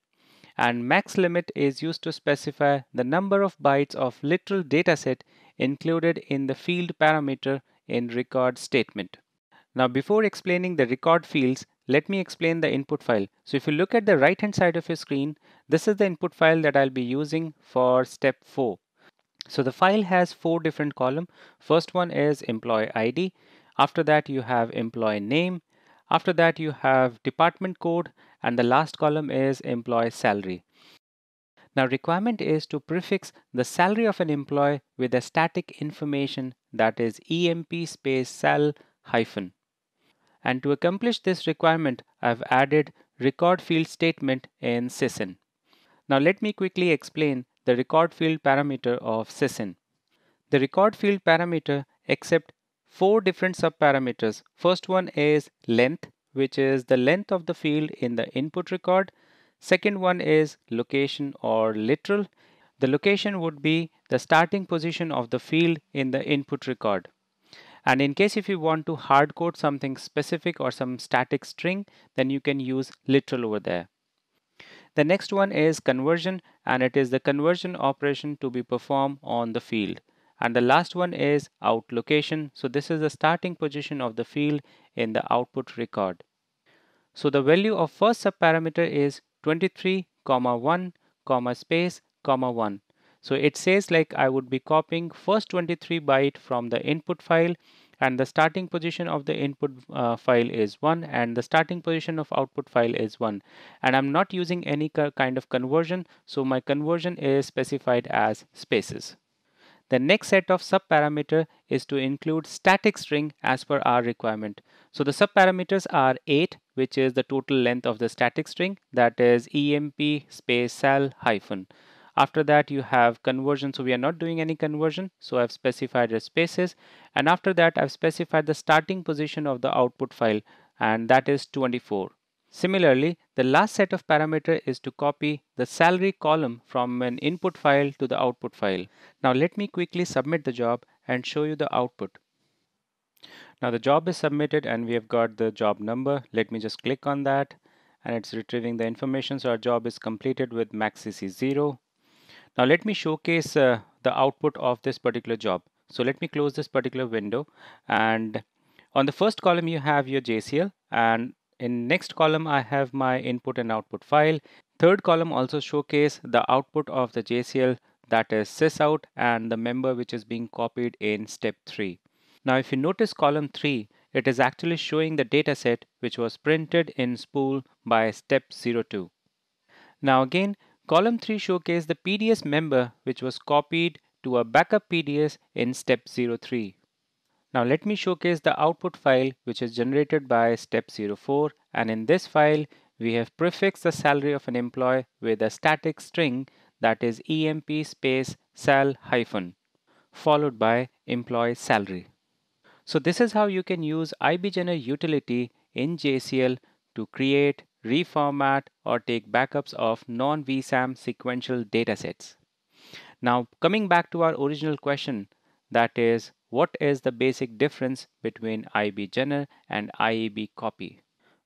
And max limit is used to specify the number of bytes of literal dataset included in the field parameter in record statement. Now before explaining the record fields, let me explain the input file. So if you look at the right hand side of your screen, this is the input file that I'll be using for step 4. So the file has four different columns. First one is employee ID. After that you have employee name. After that you have department code and the last column is employee salary. Now requirement is to prefix the salary of an employee with a static information that is emp space sal hyphen. And to accomplish this requirement, I've added record field statement in sysin. Now let me quickly explain the record field parameter of sysin. The record field parameter accepts four different subparameters. First one is length, which is the length of the field in the input record. Second one is location or literal. The location would be the starting position of the field in the input record. And in case if you want to hard code something specific or some static string, then you can use literal over there. The next one is conversion and it is the conversion operation to be performed on the field. And the last one is out location. So this is the starting position of the field in the output record. So the value of first subparameter is 23 comma 1 comma space comma 1 so it says like I would be copying first 23 byte from the input file and the starting position of the input uh, file is 1 and the starting position of output file is 1 and I'm not using any kind of conversion so my conversion is specified as spaces. The next set of subparameter is to include static string as per our requirement. So the subparameters are 8 which is the total length of the static string that is emp space sal hyphen. After that you have conversion. So we are not doing any conversion. So I've specified the spaces. And after that I've specified the starting position of the output file and that is 24. Similarly, the last set of parameter is to copy the salary column from an input file to the output file. Now let me quickly submit the job and show you the output. Now the job is submitted and we have got the job number. Let me just click on that and it's retrieving the information. So our job is completed with maxcc 0 now let me showcase uh, the output of this particular job. So let me close this particular window and on the first column you have your JCL and in next column I have my input and output file. Third column also showcase the output of the JCL that is sysout and the member which is being copied in step 3. Now if you notice column 3 it is actually showing the dataset which was printed in spool by step 02. Now again Column 3 showcased the PDS member which was copied to a backup PDS in step 03. Now let me showcase the output file which is generated by step 04 and in this file we have prefixed the salary of an employee with a static string that is emp space sal hyphen followed by employee salary. So this is how you can use IEBGENER utility in JCL to create, reformat, or take backups of non-VSAM sequential datasets. Now, coming back to our original question, that is, what is the basic difference between IEBGENER and IEBCOPY?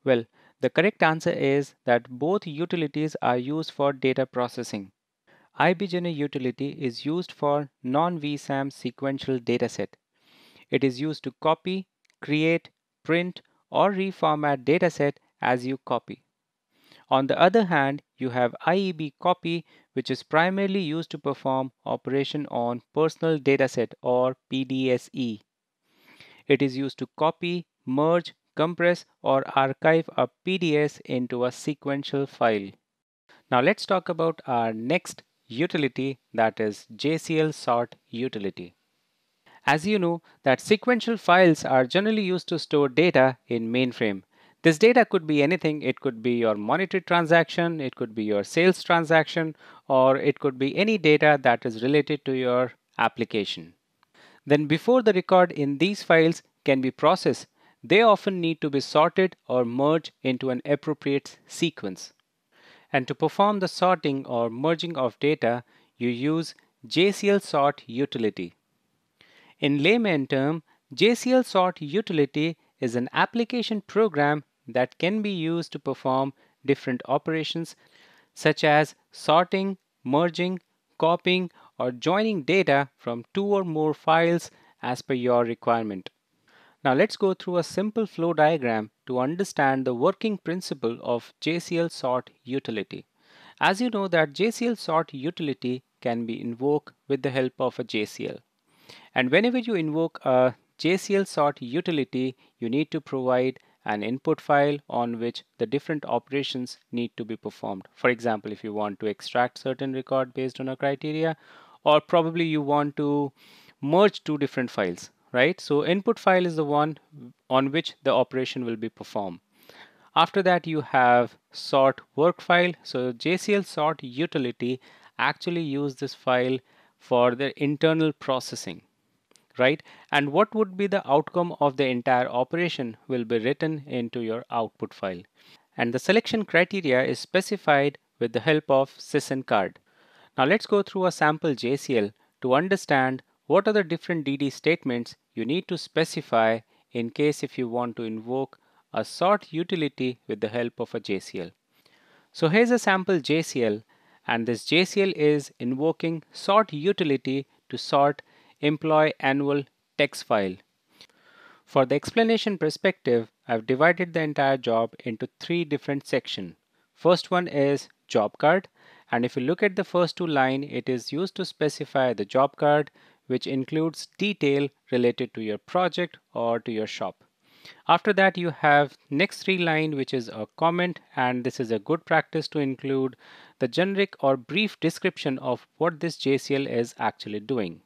Well, the correct answer is that both utilities are used for data processing. IEBGENER utility is used for non-VSAM sequential dataset. It is used to copy, create, print, or reformat dataset as you copy. On the other hand, you have IEBCOPY, which is primarily used to perform operation on personal dataset or PDSE. It is used to copy, merge, compress, or archive a PDS into a sequential file. Now let's talk about our next utility that is JCL sort utility. As you know that sequential files are generally used to store data in mainframe this data could be anything. It could be your monetary transaction, it could be your sales transaction, or it could be any data that is related to your application. Then before the record in these files can be processed, they often need to be sorted or merged into an appropriate sequence. And to perform the sorting or merging of data, you use JCL sort utility. In layman term, JCL sort utility is an application program that can be used to perform different operations such as sorting, merging, copying, or joining data from two or more files as per your requirement. Now let's go through a simple flow diagram to understand the working principle of JCL sort utility. As you know that JCL sort utility can be invoked with the help of a JCL. And whenever you invoke a JCL sort utility, you need to provide an input file on which the different operations need to be performed. For example, if you want to extract certain record based on a criteria, or probably you want to merge two different files, right? So input file is the one on which the operation will be performed. After that, you have sort work file. So JCL sort utility actually use this file for the internal processing right? And what would be the outcome of the entire operation will be written into your output file. And the selection criteria is specified with the help of sysincard. Now let's go through a sample JCL to understand what are the different DD statements you need to specify in case if you want to invoke a sort utility with the help of a JCL. So here's a sample JCL and this JCL is invoking sort utility to sort employee annual text file. For the explanation perspective, I've divided the entire job into three different sections. First one is job card and if you look at the first two line, it is used to specify the job card which includes detail related to your project or to your shop. After that you have next three line which is a comment and this is a good practice to include the generic or brief description of what this JCL is actually doing.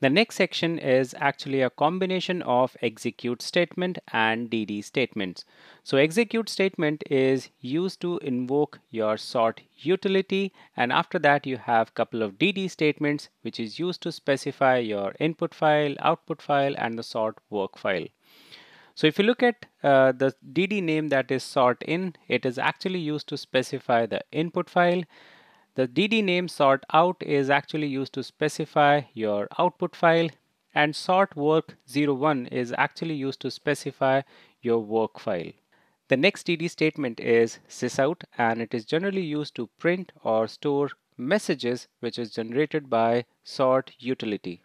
The next section is actually a combination of execute statement and DD statements. So execute statement is used to invoke your sort utility and after that you have couple of DD statements which is used to specify your input file, output file and the sort work file. So if you look at uh, the DD name that is sort in, it is actually used to specify the input file the DD name sort out is actually used to specify your output file and sort work 01 is actually used to specify your work file. The next DD statement is sysout and it is generally used to print or store messages which is generated by sort utility.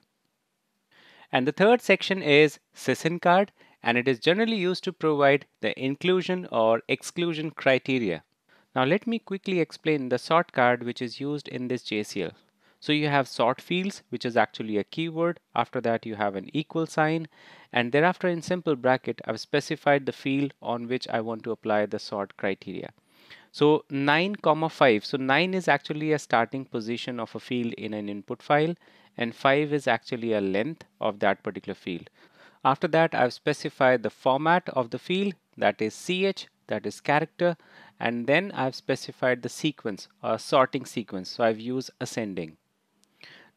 And the third section is sysincard and it is generally used to provide the inclusion or exclusion criteria. Now let me quickly explain the sort card which is used in this JCL. So you have sort fields which is actually a keyword. After that you have an equal sign and thereafter in simple bracket I've specified the field on which I want to apply the sort criteria. So 9 comma 5. So 9 is actually a starting position of a field in an input file and 5 is actually a length of that particular field. After that I've specified the format of the field that is CH that is character and then I've specified the sequence or sorting sequence so I've used ascending.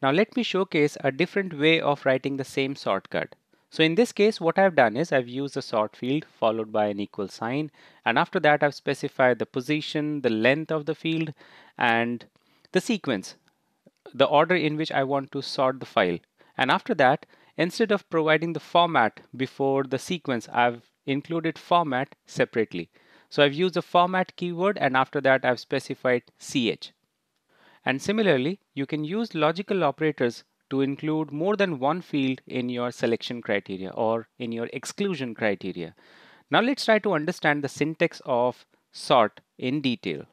Now let me showcase a different way of writing the same sort card. So in this case what I've done is I've used the sort field followed by an equal sign and after that I've specified the position, the length of the field and the sequence, the order in which I want to sort the file. And after that instead of providing the format before the sequence I've included format separately. So I've used the format keyword and after that I've specified ch. And similarly, you can use logical operators to include more than one field in your selection criteria or in your exclusion criteria. Now let's try to understand the syntax of sort in detail.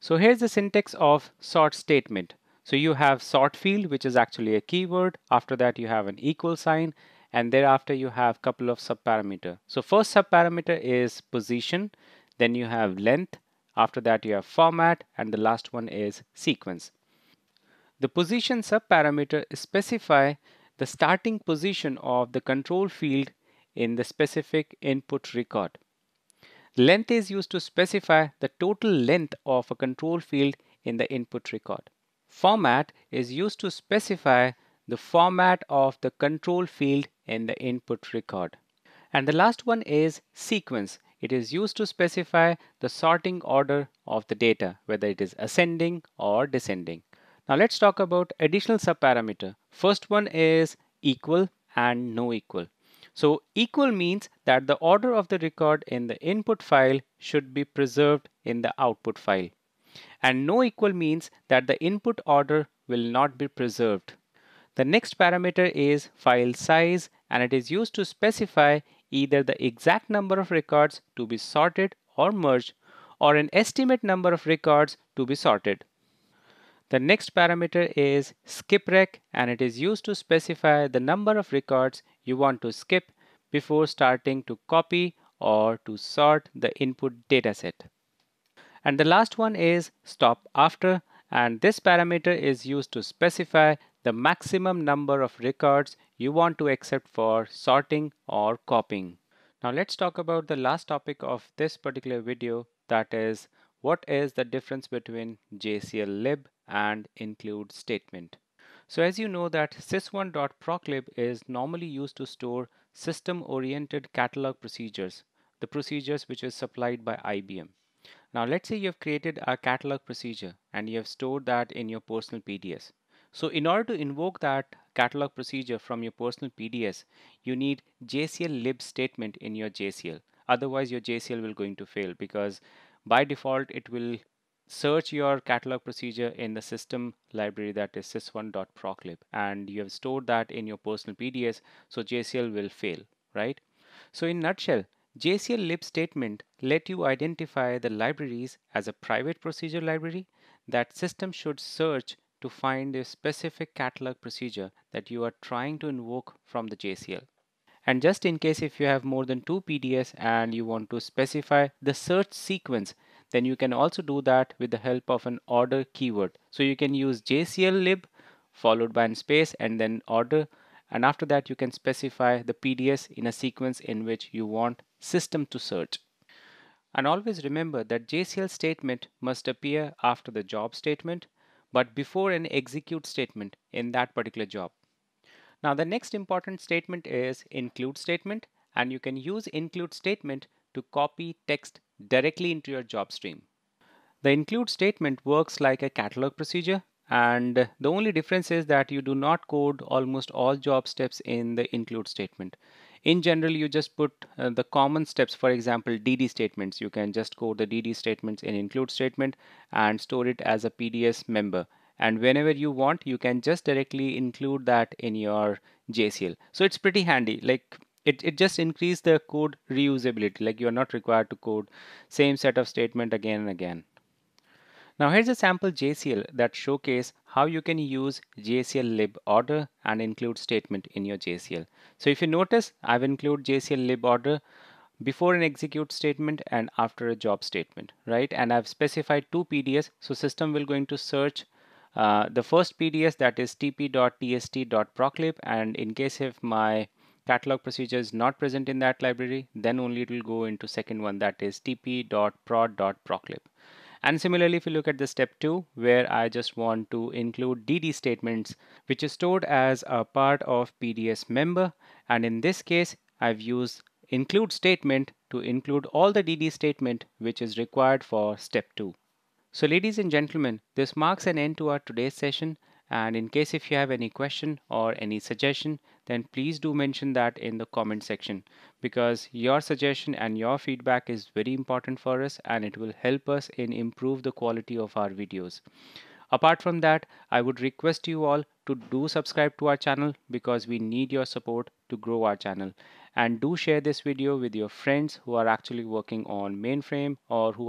So here's the syntax of sort statement. So you have sort field, which is actually a keyword. After that, you have an equal sign and thereafter you have couple of subparameter. So first subparameter is position, then you have length, after that you have format, and the last one is sequence. The position subparameter specify the starting position of the control field in the specific input record. Length is used to specify the total length of a control field in the input record. Format is used to specify the format of the control field in the input record. And the last one is sequence. It is used to specify the sorting order of the data, whether it is ascending or descending. Now let's talk about additional subparameter. First one is equal and no equal. So equal means that the order of the record in the input file should be preserved in the output file. And no equal means that the input order will not be preserved. The next parameter is file size and it is used to specify either the exact number of records to be sorted or merged or an estimate number of records to be sorted. The next parameter is skiprec and it is used to specify the number of records you want to skip before starting to copy or to sort the input dataset. And the last one is stop after and this parameter is used to specify the maximum number of records you want to accept for sorting or copying. Now let's talk about the last topic of this particular video that is what is the difference between JCLLIB and include statement. So as you know that sys1.proclib is normally used to store system-oriented catalog procedures, the procedures which is supplied by IBM. Now let's say you have created a catalog procedure and you have stored that in your personal PDS. So in order to invoke that catalog procedure from your personal PDS, you need JCLLIB statement in your JCL. Otherwise your JCL will going to fail because by default it will search your catalog procedure in the system library that is sys1.proclib and you have stored that in your personal PDS so JCL will fail, right? So in nutshell, JCLLIB statement let you identify the libraries as a private procedure library that system should search to find a specific catalog procedure that you are trying to invoke from the JCL. And just in case if you have more than two PDS and you want to specify the search sequence then you can also do that with the help of an order keyword. So you can use JCLLIB followed by a space and then order and after that you can specify the PDS in a sequence in which you want system to search. And always remember that JCL statement must appear after the job statement but before an execute statement in that particular job. Now the next important statement is include statement and you can use include statement to copy text directly into your job stream. The include statement works like a catalog procedure and the only difference is that you do not code almost all job steps in the include statement. In general, you just put uh, the common steps, for example, DD statements. You can just code the DD statements in include statement and store it as a PDS member. And whenever you want, you can just directly include that in your JCL. So it's pretty handy. Like it, it just increase the code reusability like you're not required to code same set of statement again and again now here's a sample JCL that showcase how you can use JCLLIB order and include statement in your JCL. So if you notice, I've included JCLLIB order before an execute statement and after a job statement, right? And I've specified two PDS. So system will going to search uh, the first PDS that is tp.tst.proclib and in case if my catalog procedure is not present in that library, then only it will go into second one that is tp.prod.proclib. And similarly, if you look at the step two, where I just want to include DD statements, which is stored as a part of PDS member. And in this case, I've used include statement to include all the DD statement, which is required for step two. So ladies and gentlemen, this marks an end to our today's session. And in case if you have any question or any suggestion, then please do mention that in the comment section because your suggestion and your feedback is very important for us and it will help us in improve the quality of our videos. Apart from that, I would request you all to do subscribe to our channel because we need your support to grow our channel. And do share this video with your friends who are actually working on mainframe or who are